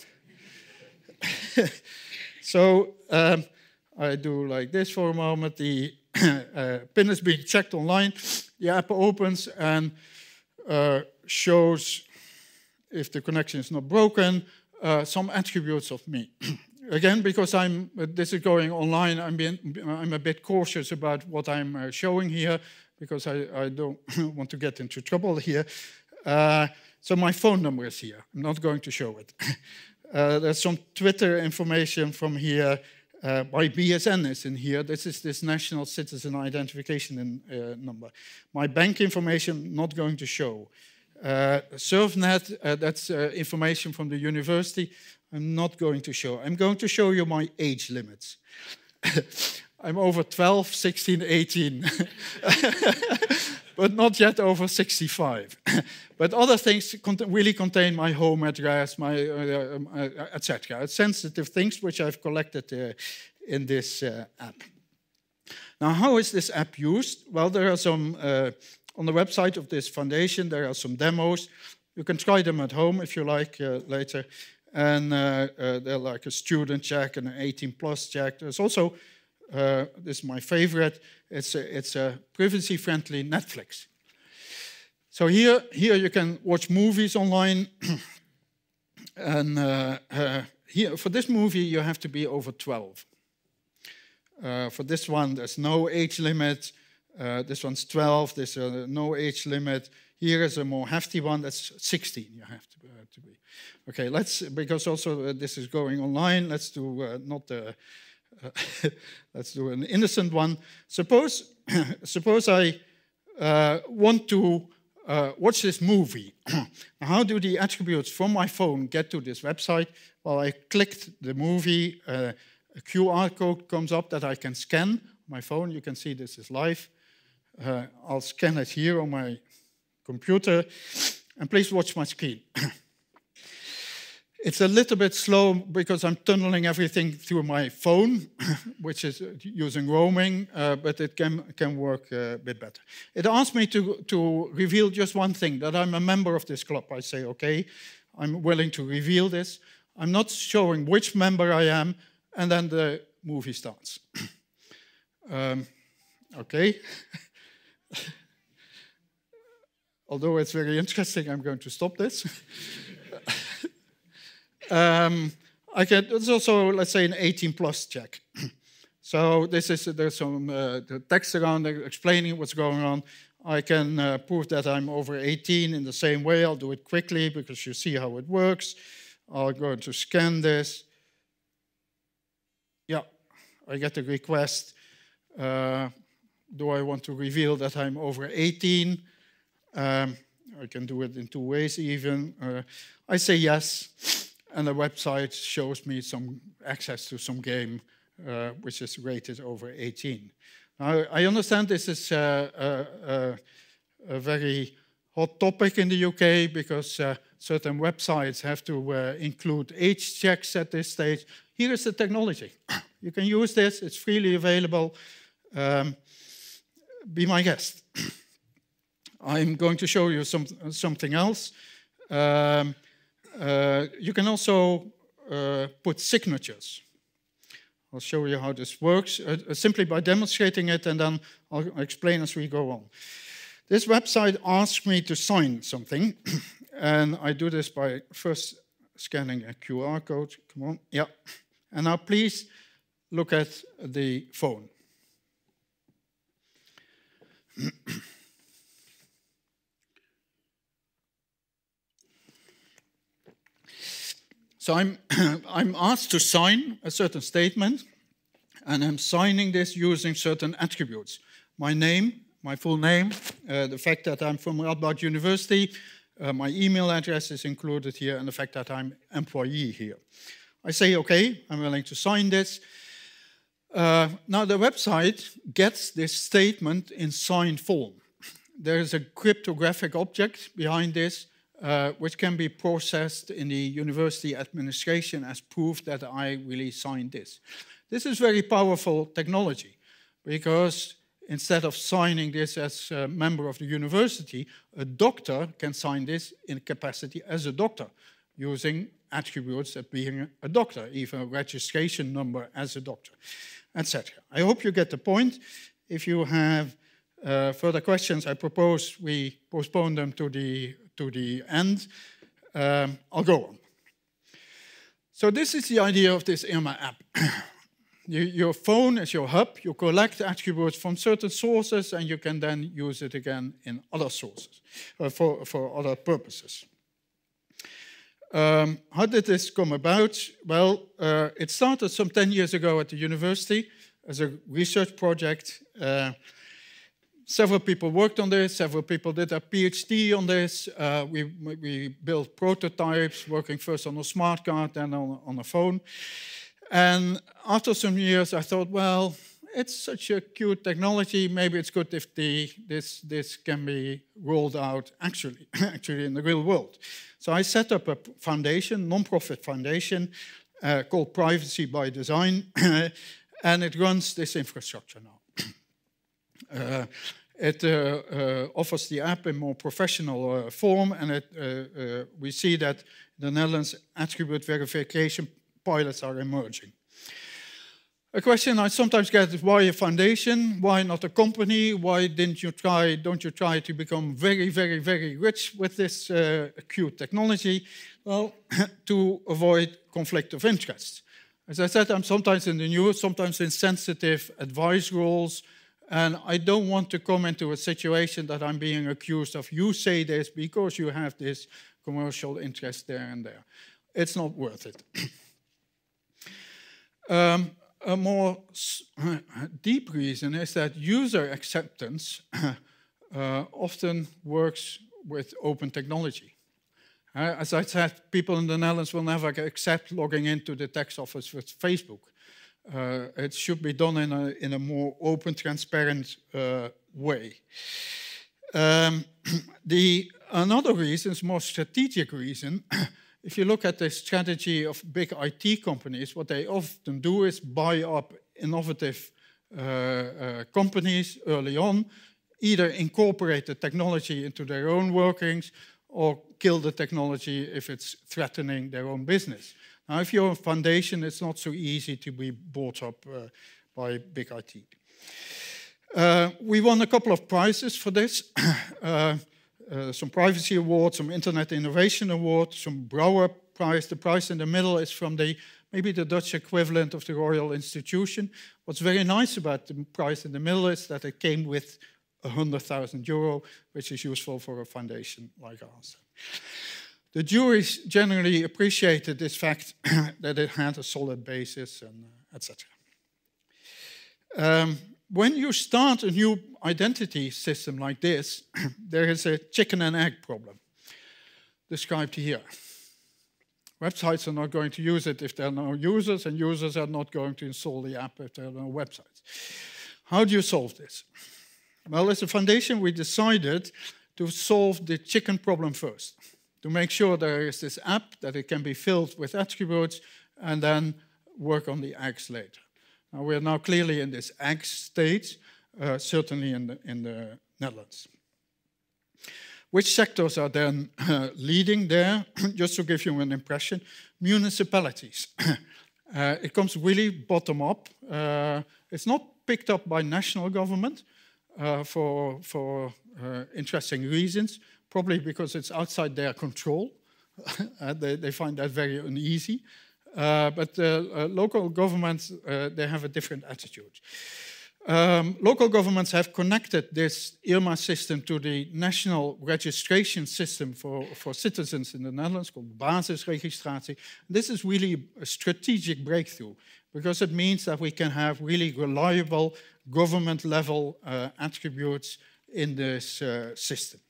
<laughs> so um, I do like this for a moment. The PIN is being checked online the app opens and uh, shows, if the connection is not broken, uh, some attributes of me. <coughs> Again, because I'm, uh, this is going online, I'm, being, I'm a bit cautious about what I'm showing here because I, I don't <coughs> want to get into trouble here. Uh, so my phone number is here. I'm not going to show it. <laughs> Uh, there's some Twitter information from here uh, my BSN is in here. This is this national citizen identification in, uh, number. My bank information not going to show. Uh, SurfNet, uh, that's uh, information from the university. I'm not going to show. I'm going to show you my age limits. <laughs> I'm over 12, 16, 18. <laughs> but not yet over 65. <coughs> but other things really contain my home address, my uh, um, uh, etc. Sensitive things which I've collected uh, in this uh, app. Now, how is this app used? Well, there are some uh, on the website of this foundation. There are some demos. You can try them at home if you like uh, later. And they're like a student check and an 18 plus check. There's also uh, this is my favorite. It's a, it's a privacy-friendly Netflix. So here, here you can watch movies online. <clears throat> and uh, uh, here, for this movie, you have to be over 12. Uh, for this one, there's no age limit. Uh, this one's 12. There's no age limit. Here is a more hefty one. That's 16. You have to, uh, to be. Okay, let's because also this is going online. Let's do not the <laughs> let's do an innocent one. Suppose, <clears throat> suppose I uh, want to uh, watch this movie. <clears throat> How do the attributes from my phone get to this website? Well, I clicked the movie, uh, a QR code comes up that I can scan my phone. You can see this is live. Uh, I'll scan it here on my computer. And please watch my screen. <clears throat> It's a little bit slow because I'm tunneling everything through my phone, <laughs> which is using roaming, uh, but it can, can work a bit better. It asked me to, to reveal just one thing, that I'm a member of this club. I say, okay, I'm willing to reveal this. I'm not showing which member I am, and then the movie starts. <clears throat> um, okay. <laughs> Although it's very interesting, I'm going to stop this. <laughs> Um, I can, it's also, let's say, an 18 plus check. <clears throat> so this is, there's some uh, text around explaining what's going on. I can uh, prove that I'm over 18 in the same way. I'll do it quickly because you see how it works. I'll go to scan this. Yeah, I get a request. Uh, do I want to reveal that I'm over 18? Um, I can do it in two ways even. Uh, I say yes and the website shows me some access to some game uh, which is rated over 18. Now, I understand this is uh, a, a, a, very hot topic in the UK because uh, certain websites have to uh, include age checks at this stage. Here is the technology. <coughs> you can use this, it's freely available. Um, be my guest. <coughs> I'm going to show you some, something else. Um, uh, you can also uh, put signatures. I'll show you how this works uh, uh, simply by demonstrating it and then I'll explain as we go on. This website asks me to sign something <coughs> and I do this by first scanning a QR code. Come on, yeah. And now please look at the phone. <coughs> So I'm, <clears throat> I'm asked to sign a certain statement, and I'm signing this using certain attributes. My name, my full name, uh, the fact that I'm from Radboud University, uh, my email address is included here, and the fact that I'm employee here. I say, okay, I'm willing to sign this. Uh, now the website gets this statement in signed form. There is a cryptographic object behind this uh, which can be processed in the university administration as proof that I really signed this. This is very powerful technology because instead of signing this as a member of the university, a doctor can sign this in capacity as a doctor using attributes of being a doctor, even a registration number as a doctor, etc. I hope you get the point. If you have uh, further questions, I propose we postpone them to the to the end. Um, I'll go on. So this is the idea of this IRMA app. <clears throat> you, your phone is your hub. You collect attributes from certain sources, and you can then use it again in other sources uh, for, for other purposes. Um, how did this come about? Well, uh, it started some 10 years ago at the university as a research project. Uh, Several people worked on this, several people did a PhD on this. Uh, we, we built prototypes, working first on a smart card, then on, on a phone. And after some years, I thought, well, it's such a cute technology. Maybe it's good if the, this, this can be rolled out actually, <laughs> actually in the real world. So I set up a foundation, non-profit foundation, uh, called Privacy by Design, <coughs> and it runs this infrastructure now. <coughs> Uh, it uh, uh, offers the app in more professional uh, form, and it, we see that the Netherlands attribute verification pilots are emerging. A question I sometimes get is why a foundation? Why not a company? Why didn't you try, don't you try to become very, very, very rich with this uh, acute technology? Well, <coughs> to avoid conflict of interest. As I said, I'm sometimes in the news, sometimes in sensitive advice roles, and I don't want to come into a situation that I'm being accused of, you say this because you have this commercial interest there and there. It's not worth it. <clears throat> um, a more <clears throat> deep reason is that user acceptance <clears throat> uh, often works with open technology. Uh, as I said, people in the Netherlands will never accept logging into the tax office with Facebook. Uh, it should be done in a, in a more open, transparent uh, way. Um, <clears throat> the another reason, more strategic reason, <clears throat> if you look at the strategy of big IT companies, what they often do is buy up innovative uh, uh, companies early on, either incorporate the technology into their own workings or kill the technology if it's threatening their own business. Now, if you're a foundation, it's not so easy to be bought up uh, by big IT. Uh, we won a couple of prizes for this. <coughs> uh, uh, some privacy awards, some internet innovation award, some Brouwer prize. The prize in the middle is from the maybe the Dutch equivalent of the Royal Institution. What's very nice about the prize in the middle is that it came with 100,000 euro, which is useful for a foundation like ours. The juries generally appreciated this fact <clears throat> that it had a solid basis and uh, etc. Um, when you start a new identity system like this, <clears throat> there is a chicken and egg problem described here. Websites are not going to use it if there are no users, and users are not going to install the app if there are no websites. How do you solve this? Well, as a foundation, we decided to solve the chicken problem first, to make sure there is this app, that it can be filled with attributes, and then work on the eggs later. Now, we're now clearly in this egg stage, uh, certainly in the, in the Netherlands. Which sectors are then uh, leading there? <clears throat> Just to give you an impression, municipalities. <clears throat> uh, it comes really bottom up. Uh, it's not picked up by national government uh, for, for uh, interesting reasons, probably because it's outside their control. <laughs> they, they, find that very uneasy. but local governments, they have a different attitude. Um, local governments have connected this IRMA system to the national registration system for, for citizens in the Netherlands called basisregistratie. This is really a strategic breakthrough because it means that we can have really reliable government level uh, attributes in this uh, system.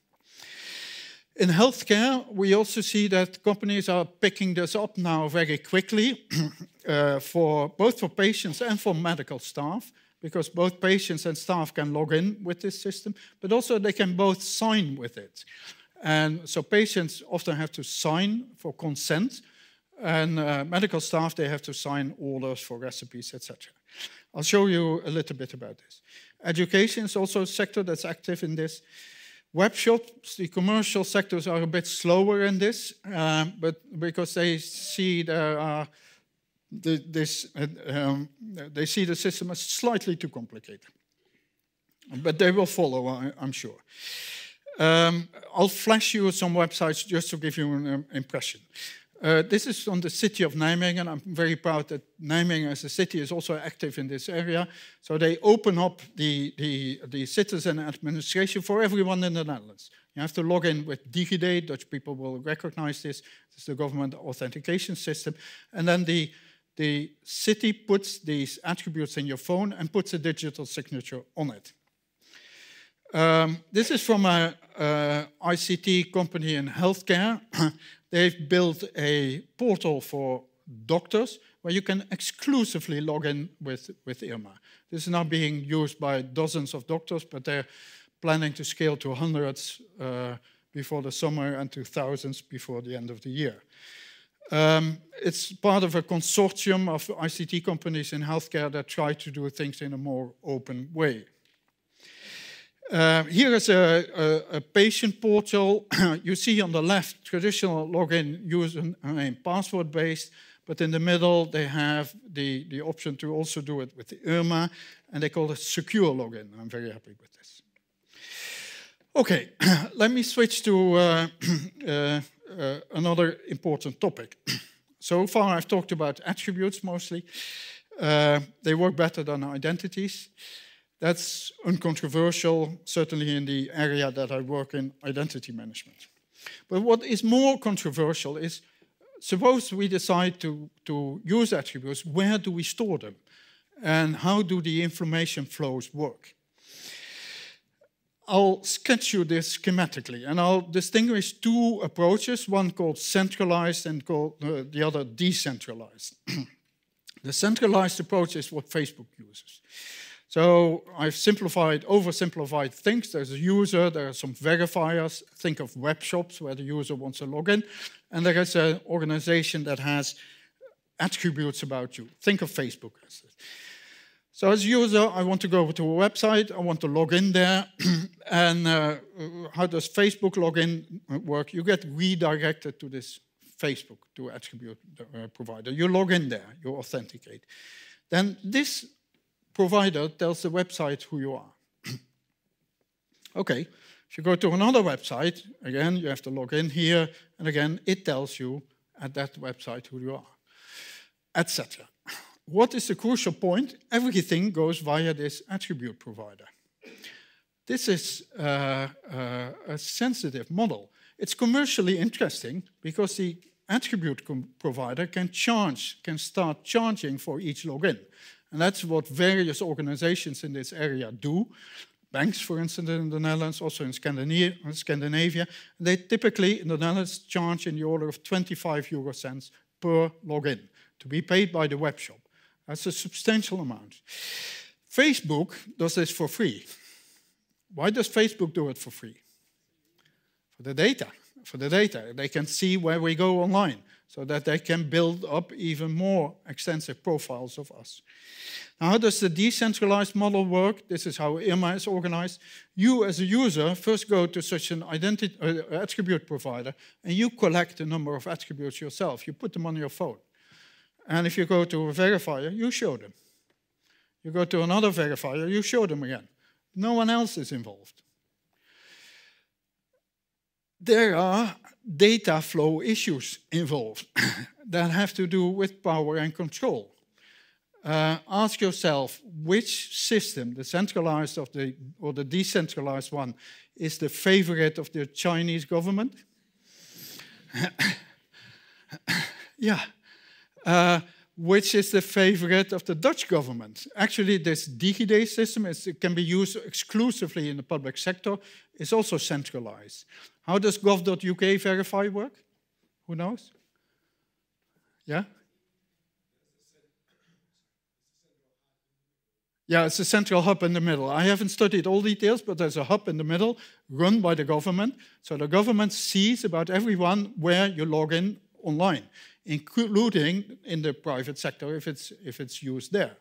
In healthcare, we also see that companies are picking this up now very quickly, <clears throat> uh, for both for patients and for medical staff because both patients and staff can log in with this system, but also they can both sign with it. And so patients often have to sign for consent, and uh, medical staff, they have to sign orders for recipes, etc. I'll show you a little bit about this. Education is also a sector that's active in this. Web shops, the commercial sectors are a bit slower in this, um, but because they see there are the, this, uh, um, they see the system as slightly too complicated. But they will follow, I, am sure. Um, I'll flash you some websites just to give you an um, impression. Uh, this is on the city of Nijmegen. I'm very proud that Nijmegen as a city is also active in this area. So they open up the, the, the citizen administration for everyone in the Netherlands. You have to log in with DigiD. Dutch people will recognize this. It's the government authentication system. And then the the city puts these attributes in your phone and puts a digital signature on it. Um, this is from a, a, ICT company in healthcare. <clears throat> They've built a portal for doctors where you can exclusively log in with, with IRMA. This is now being used by dozens of doctors, but they're planning to scale to hundreds uh, before the summer and to thousands before the end of the year. Um, it's part of a consortium of ICT companies in healthcare that try to do things in a more open way. Uh, here is a, a, a patient portal. <clears throat> you see on the left traditional login username password based, but in the middle they have the, the option to also do it with the IRMA, and they call it secure login. I'm very happy with this. Okay, <clears throat> let me switch to uh, <clears throat> uh, uh, another important topic. so far, I've talked about attributes mostly. Uh, they work better than identities. That's uncontroversial, certainly in the area that I work in, identity management. But what is more controversial is suppose we decide to, to use attributes, where do we store them? And how do the information flows work? I'll sketch you this schematically, and I'll distinguish two approaches, one called centralized and called, uh, the other decentralized. <clears throat> the centralized approach is what Facebook uses. So I've simplified, oversimplified things. There's a user, there are some verifiers. Think of web shops where the user wants to log in. and there is an organization that has attributes about you. Think of Facebook. So as a user, I want to go to a website, I want to log in there, <clears throat> and uh, how does Facebook login work? You get redirected to this Facebook, to attribute uh, provider. You log in there, you authenticate. Then this provider tells the website who you are. <clears throat> okay, if you go to another website, again, you have to log in here, and again, it tells you at that website who you are, etc. What is the crucial point? Everything goes via this attribute provider. This is uh, uh, a sensitive model. It's commercially interesting because the attribute provider can charge, can start charging for each login. And that's what various organizations in this area do banks, for instance, in the Netherlands, also in Scandinavia. They typically, in the Netherlands, charge in the order of 25 euro cents per login to be paid by the web shop. That's a substantial amount. Facebook does this for free. Why does Facebook do it for free? For the data. For the data. They can see where we go online so that they can build up even more extensive profiles of us. Now, how does the decentralized model work? This is how IRMA is organized. You, as a user, first go to such an identity, uh, attribute provider, and you collect a number of attributes yourself. You put them on your phone. And if you go to a verifier, you show them. You go to another verifier, you show them again. No one else is involved. There are data flow issues involved <coughs> that have to do with power and control uh, ask yourself which system, the centralized of the, or the decentralized one, is the favorite of the Chinese government? <coughs> yeah. Uh, which is the favorite of the Dutch government. Actually, this DigiD system is, can be used exclusively in the public sector. It's also centralized. How does gov.uk verify work? Who knows? Yeah? Yeah, it's a central hub in the middle. I haven't studied all details, but there's a hub in the middle run by the government. So the government sees about everyone where you log in online, including in the private sector if it's, if it's used there.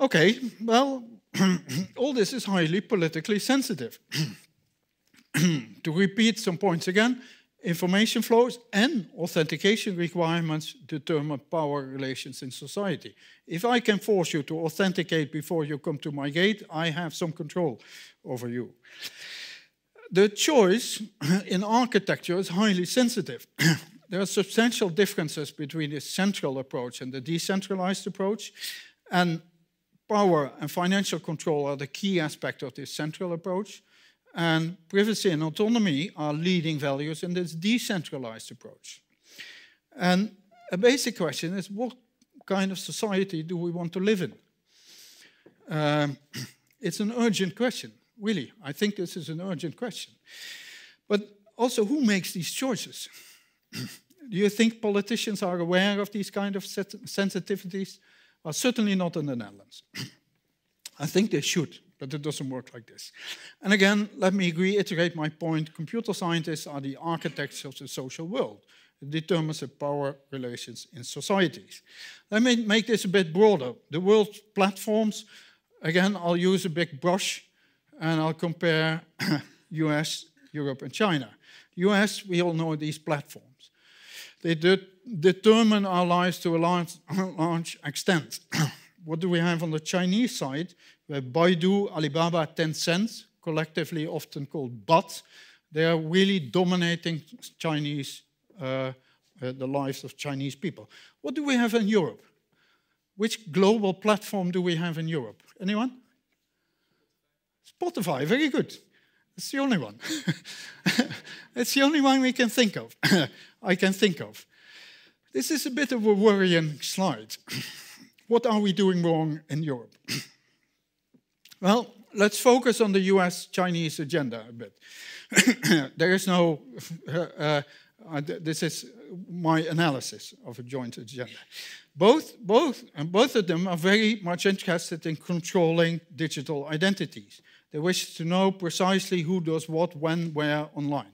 Okay, well, <clears throat> all this is highly politically sensitive. <clears throat> <clears throat> to repeat some points again, Information flows and authentication requirements determine power relations in society. If I can force you to authenticate before you come to my gate, I have some control over you. The choice <clears throat> in architecture is highly sensitive. <clears throat> there are substantial differences between the central approach and the decentralized approach, and power and financial control are the key aspect of this central approach. And privacy and autonomy are leading values in this decentralized approach. And a basic question is what kind of society do we want to live in? Um, <clears throat> it's an urgent question, really. I think this is an urgent question. But also, who makes these choices? <clears throat> do you think politicians are aware of these kind of sensitivities? Well, certainly not in the Netherlands. <clears throat> I think they should but it doesn't work like this. And again, let me reiterate my point. Computer scientists are the architects of the social world. It determines the power relations in societies. Let me make this a bit broader. The world's platforms, again, I'll use a big brush and I'll compare <coughs> US, Europe, and China. US, we all know these platforms. They de determine our lives to a large, <coughs> large extent. <coughs> what do we have on the Chinese side? Where Baidu, Alibaba, Tencent, collectively often called BAT, they are really dominating Chinese, uh, uh, the lives of Chinese people. What do we have in Europe? Which global platform do we have in Europe? Anyone? Spotify, very good. It's the only one. <laughs> it's the only one we can think of. <coughs> I can think of. This is a bit of a worrying slide. <coughs> what are we doing wrong in Europe? <coughs> Well, let's focus on the US-Chinese agenda a bit. <coughs> there is no, uh, uh, this is my analysis of a joint agenda. Both, both, and both of them are very much interested in controlling digital identities. They wish to know precisely who does what, when, where online.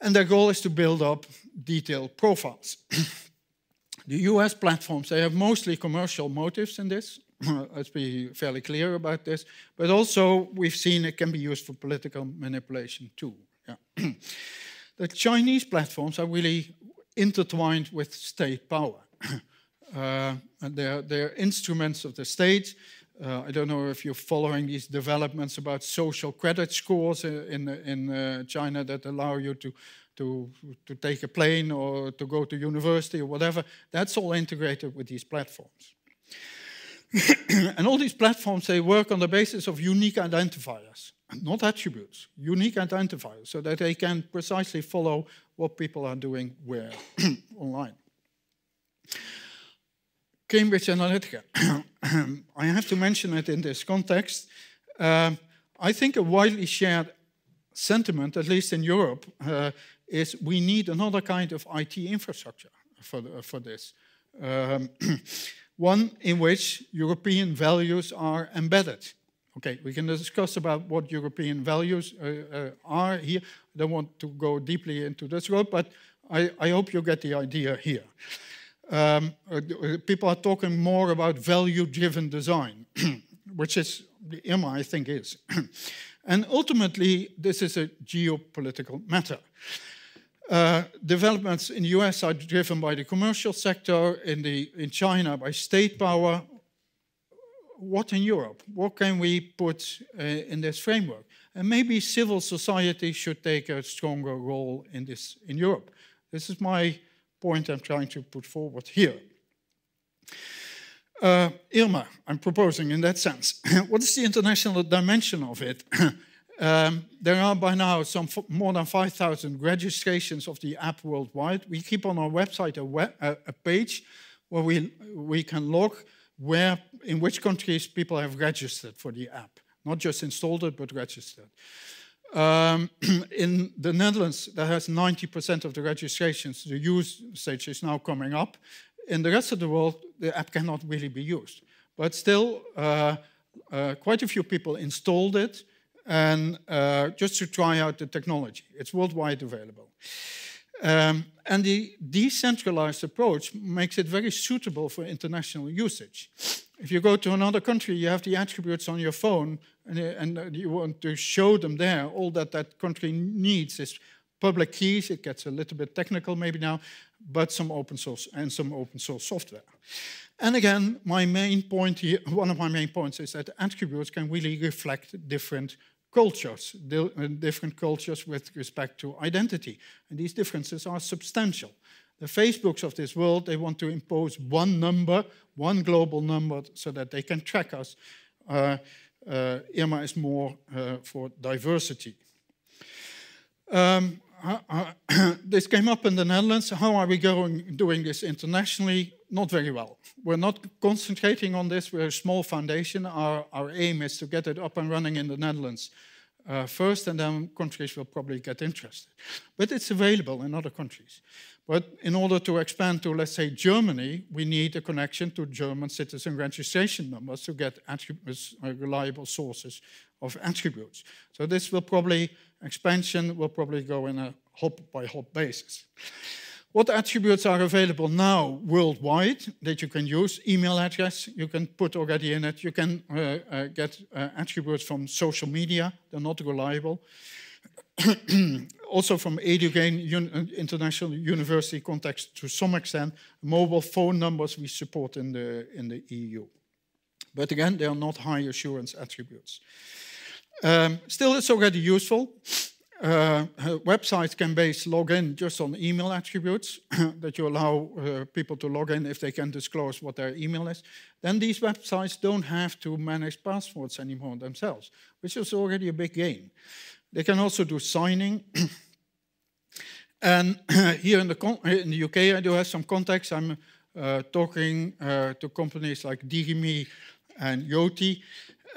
And their goal is to build up detailed profiles. <coughs> the US platforms, they have mostly commercial motives in this. <clears throat> Let's be fairly clear about this. But also, we've seen it can be used for political manipulation too. Yeah. <clears throat> the Chinese platforms are really intertwined with state power. <clears throat> uh, and they're, they're instruments of the state. Uh, I don't know if you're following these developments about social credit scores in, in uh, China that allow you to, to, to take a plane or to go to university or whatever. That's all integrated with these platforms. <clears throat> and all these platforms, they work on the basis of unique identifiers, not attributes, unique identifiers, so that they can precisely follow what people are doing where <clears throat> online. Cambridge Analytica. <clears throat> I have to mention it in this context. Uh, I think a widely shared sentiment, at least in Europe, uh, is we need another kind of IT infrastructure for, the, for this. Um, one in which European values are embedded. Okay, we can discuss about what European values uh, uh, are here. I don't want to go deeply into this road, but I, I hope you get the idea here um, uh, people are talking more about value-driven design, <clears throat> which is the I think, is. <clears throat> and ultimately, this is a geopolitical matter. Uh, developments in the US are driven by the commercial sector, in, the, in China by state power. What in Europe? What can we put uh, in this framework? And maybe civil society should take a stronger role in this in Europe. This is my point I'm trying to put forward here. Uh, IRMA, I'm proposing in that sense. <coughs> what is the international dimension of it? <coughs> um, there are by now some more than 5,000 registrations of the app worldwide. We keep on our website a, web, a, page where we, we can log where, in which countries people have registered for the app. Not just installed it, but registered. Um, <clears throat> in the Netherlands, that has 90% of the registrations. The use stage is now coming up. In the rest of the world, the app cannot really be used. But still, uh, uh, quite a few people installed it and uh, just to try out the technology. It's worldwide available. Um, and the decentralized approach makes it very suitable for international usage. If you go to another country, you have the attributes on your phone, and, and you want to show them there. All that that country needs is public keys. It gets a little bit technical maybe now, but some open source and some open source software. And again, my main point here, <laughs> one of my main points is that attributes can really reflect different cultures, uh, different cultures with respect to identity. And these differences are substantial. The Facebooks of this world, they want to impose one number, one global number, so that they can track us. Uh, uh, IRMA is more uh, for diversity. Um, <coughs> this came up in the Netherlands. How are we going doing this internationally? Not very well. We're not concentrating on this. We're a small foundation. Our, our aim is to get it up and running in the Netherlands uh, first, and then countries will probably get interested. But it's available in other countries. But in order to expand to, let's say, Germany, we need a connection to German citizen registration numbers to get uh, reliable sources of attributes. So this will probably, expansion will probably go in a hop by hop basis. What attributes are available now worldwide that you can use? Email address, you can put already in it. You can uh, uh, get uh, attributes from social media, they're not reliable. <clears throat> also from eduGAIN Un International University context to some extent, mobile phone numbers we support in the, in the EU. But again, they are not high assurance attributes. Um, still, it's already useful. Uh, websites can base login just on email attributes <coughs> that you allow uh, people to log in if they can disclose what their email is. Then these websites don't have to manage passwords anymore themselves, which is already a big gain. They can also do signing. <coughs> and <coughs> here in the, in the UK, I do have some contacts. I'm uh, talking uh, to companies like digi.me and Yoti.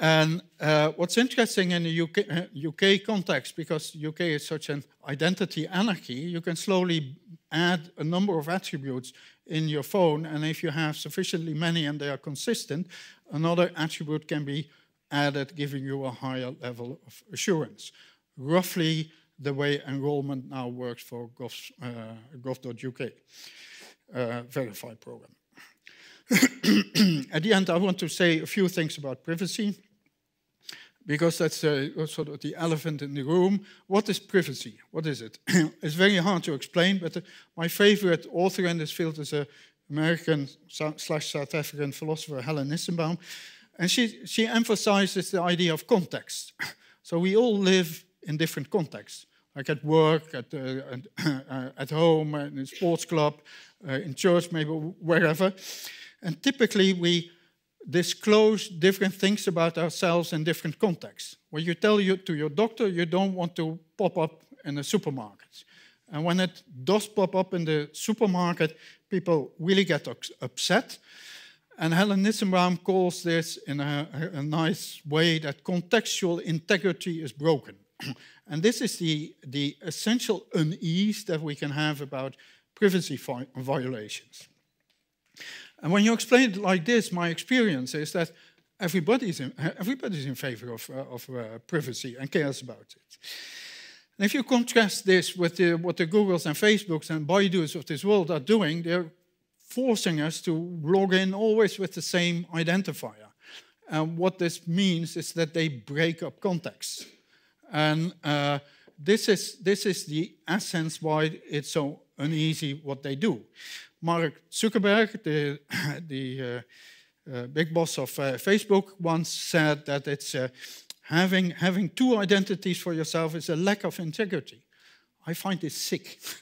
And uh, what's interesting in the UK, UK uh, context, because UK is such an identity anarchy, you can slowly add a number of attributes in your phone. And if you have sufficiently many and they are consistent, another attribute can be added, giving you a higher level of assurance roughly the way enrollment now works for gov, uh, gov.uk uh, verified program. At the end, I want to say a few things about privacy because that's uh, sort of the elephant in the room. What is privacy? What is it? <clears throat> it's very hard to explain, but uh, my favorite author in this field is a American slash South African philosopher, Helen Nissenbaum, and she, she emphasizes the idea of context. <clears throat> so we all live in different contexts, like at work, at, uh, at, <clears throat> at, home, in a sports club, uh, in church, maybe wherever. And typically we disclose different things about ourselves in different contexts. When you tell you to your doctor you don't want to pop up in the supermarket. And when it does pop up in the supermarket, people really get upset. And Helen Nissenbaum calls this in a, a nice way that contextual integrity is broken. <clears throat> and this is the, the essential unease that we can have about privacy violations. And when you explain it like this, my experience is that everybody's in, everybody's in favor of, uh, of uh, privacy and cares about it. And if you contrast this with the, what the Googles and Facebooks and Baidu's of this world are doing, they're forcing us to log in always with the same identifier. And what this means is that they break up context. And uh, this, is, this is the essence why it's so uneasy what they do. Mark Zuckerberg, the, <clears throat> the uh, uh, big boss of uh, Facebook, once said that it's uh, having, having two identities for yourself is a lack of integrity. I find this sick. <laughs>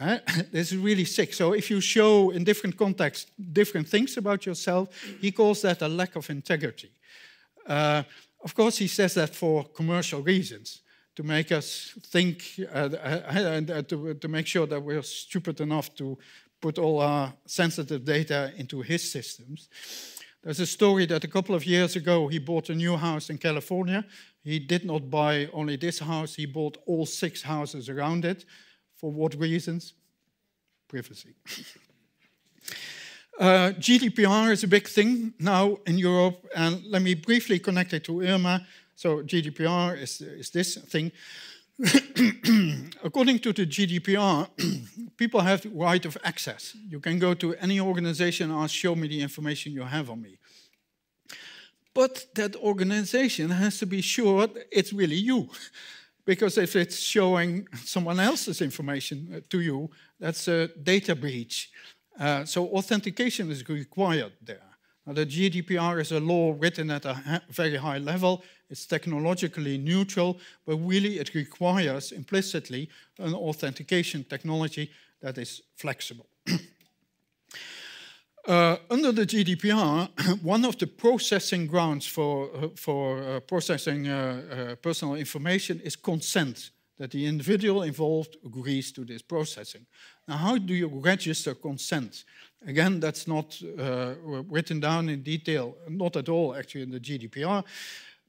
<laughs> this is really sick. So if you show in different contexts different things about yourself, he calls that a lack of integrity. Uh, of course, he says that for commercial reasons to make us think uh, and uh, to, to make sure that we're stupid enough to put all our sensitive data into his systems. There's a story that a couple of years ago he bought a new house in California. He did not buy only this house, he bought all six houses around it. For what reasons? Privacy. <laughs> uh, GDPR is a big thing now in Europe, and let me briefly connect it to IRMA. So GDPR is, is this thing. <coughs> According to the GDPR, <coughs> people have the right of access. You can go to any organization and ask, show me the information you have on me. But that organization has to be sure it's really you. <laughs> Because if it's showing someone else's information uh, to you, that's a data breach. Uh, so authentication is required there. Now, the GDPR is a law written at a very high level. It's technologically neutral, but really it requires implicitly an authentication technology that is flexible. <clears throat> uh, under the GDPR, <clears throat> one of the processing grounds for, uh, for uh, processing uh, uh, personal information is consent, that the individual involved agrees to this processing. Now, how do you register consent? Again, that's not uh, written down in detail, not at all actually in the GDPR.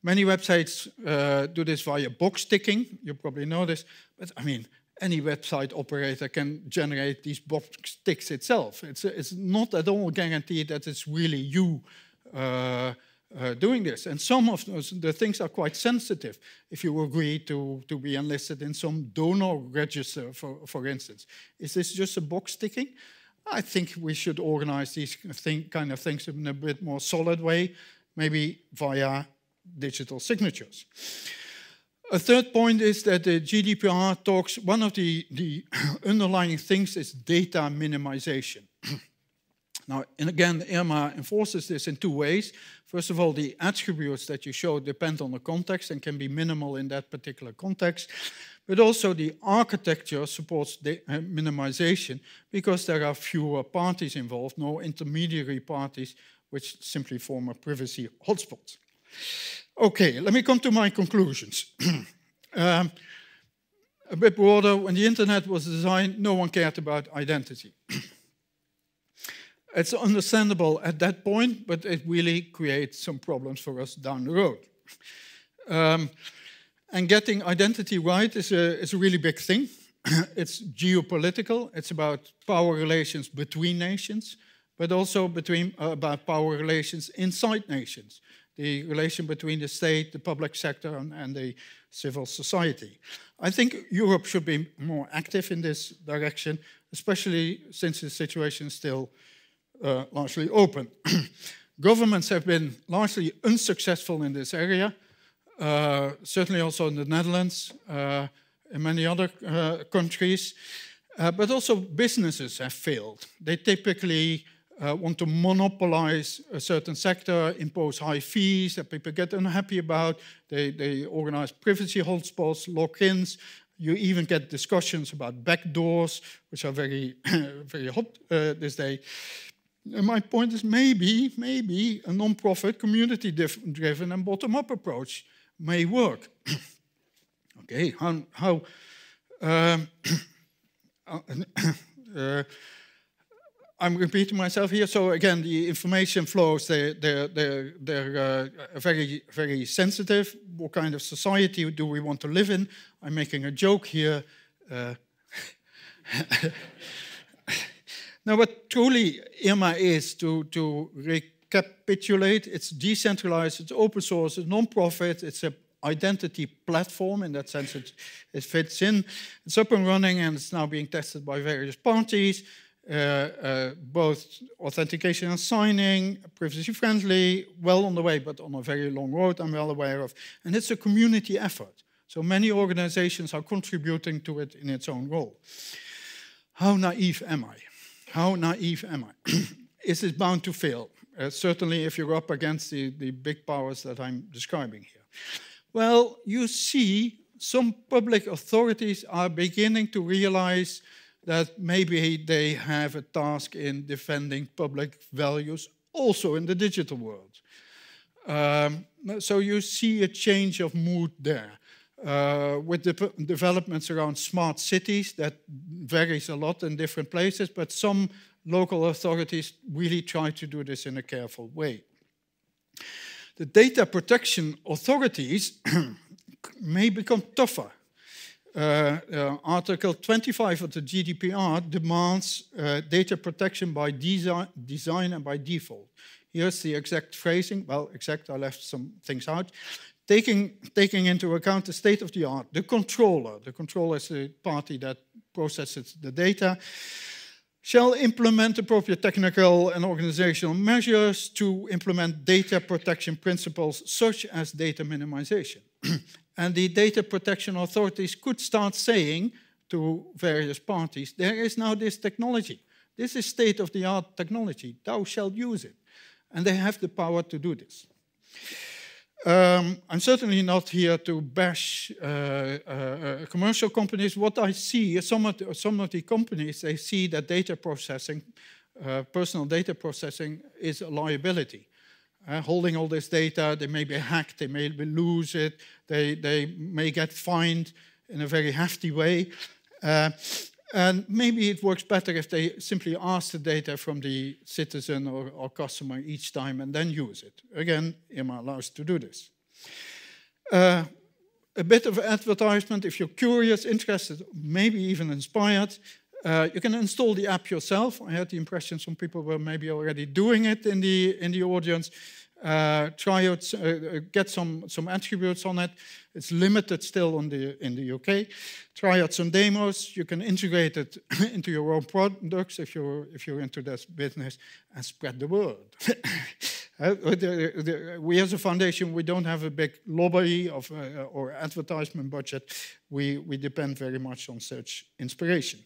Many websites uh, do this via box ticking. You probably know this, but I mean, any website operator can generate these box ticks itself. It's, it's not at all guaranteed that it's really you uh, uh, doing this. And some of those, the things are quite sensitive. If you agree to, to be enlisted in some donor register, for, for instance, is this just a box ticking? I think we should organize these thing, kind of things in a bit more solid way, maybe via digital signatures. A third point is that the GDPR talks, one of the, the <clears throat> underlying things is data minimization. <clears throat> now, and again, IRMA enforces this in two ways. First of all, the attributes that you show depend on the context and can be minimal in that particular context. But also the architecture supports the uh, minimization because there are fewer parties involved, no intermediary parties, which simply form a privacy hotspot. Okay, let me come to my conclusions. <clears throat> um, a bit broader, when the internet was designed, no one cared about identity. <clears throat> it's understandable at that point, but it really creates some problems for us down the road. Um, and getting identity right is a, is a really big thing. <clears throat> it's geopolitical, it's about power relations between nations, but also between, uh, about power relations inside nations. The relation between the state, the public sector, and, and the civil society. I think Europe should be more active in this direction, especially since the situation is still uh, largely open. <clears throat> Governments have been largely unsuccessful in this area, uh, certainly also in the Netherlands, uh, in many other uh, countries, uh, but also businesses have failed. They typically uh, want to monopolize a certain sector, impose high fees that people get unhappy about. They, they organize privacy hotspots, lock-ins. You even get discussions about backdoors, which are very, <coughs> very hot uh, this day. And my point is maybe, maybe a non-profit, community-driven and bottom-up approach may work. <coughs> okay, how, how um, <coughs> uh, I'm repeating myself here. So again, the information flows, they're, they're, they're, they're uh, very, very sensitive. What kind of society do we want to live in? I'm making a joke here. Uh, <laughs> now, what truly IRMA is, to, to recapitulate, it's decentralized, it's open source, it's non-profit, it's an identity platform. In that sense, it, it fits in. It's up and running, and it's now being tested by various parties. Uh, uh, both authentication and signing, privacy friendly, well on the way, but on a very long road, I'm well aware of. And it's a community effort. So many organizations are contributing to it in its own role. How naive am I? How naive am I? <clears throat> Is it bound to fail? Uh, certainly if you're up against the, the big powers that I'm describing here. Well, you see some public authorities are beginning to realize that maybe they have a task in defending public values also in the digital world. Um, so you see a change of mood there. Uh, with the developments around smart cities, that varies a lot in different places, but some local authorities really try to do this in a careful way. The data protection authorities <clears throat> may become tougher uh, uh, Article 25 of the GDPR demands uh, data protection by design, design and by default. Here's the exact phrasing. Well, exact, I left some things out. Taking, taking into account the state of the art, the controller, the controller is the party that processes the data, shall implement appropriate technical and organizational measures to implement data protection principles such as data minimization. <clears throat> And the data protection authorities could start saying to various parties, there is now this technology. This is state-of-the-art technology. Thou shalt use it. And they have the power to do this. Um, I'm certainly not here to bash uh, uh, commercial companies. What I see some of the, some of the companies, they see that data processing, uh, personal data processing is a liability uh, holding all this data. They may be hacked, they may lose it, they, they may get fined in a very hefty way. Uh, and maybe it works better if they simply ask the data from the citizen or, or customer each time and then use it. Again, IRMA allows to do this. Uh, a bit of advertisement, if you're curious, interested, maybe even inspired, uh, you can install the app yourself. I had the impression some people were maybe already doing it in the in the audience. Uh, try out, uh, get some some attributes on it. It's limited still on the in the UK. Try out some demos. You can integrate it <coughs> into your own products if you're if you're into this business and spread the word. <coughs> Uh, we as a foundation, we don't have a big lobby of, uh, or advertisement budget. We, we depend very much on such inspiration.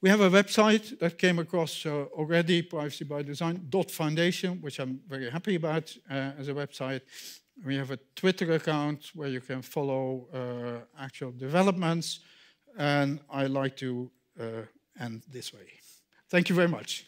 We have a website that came across uh, already, Privacy by Design, foundation, which I'm very happy about uh, as a website. We have a Twitter account where you can follow uh, actual developments. And I like to uh, end this way. Thank you very much.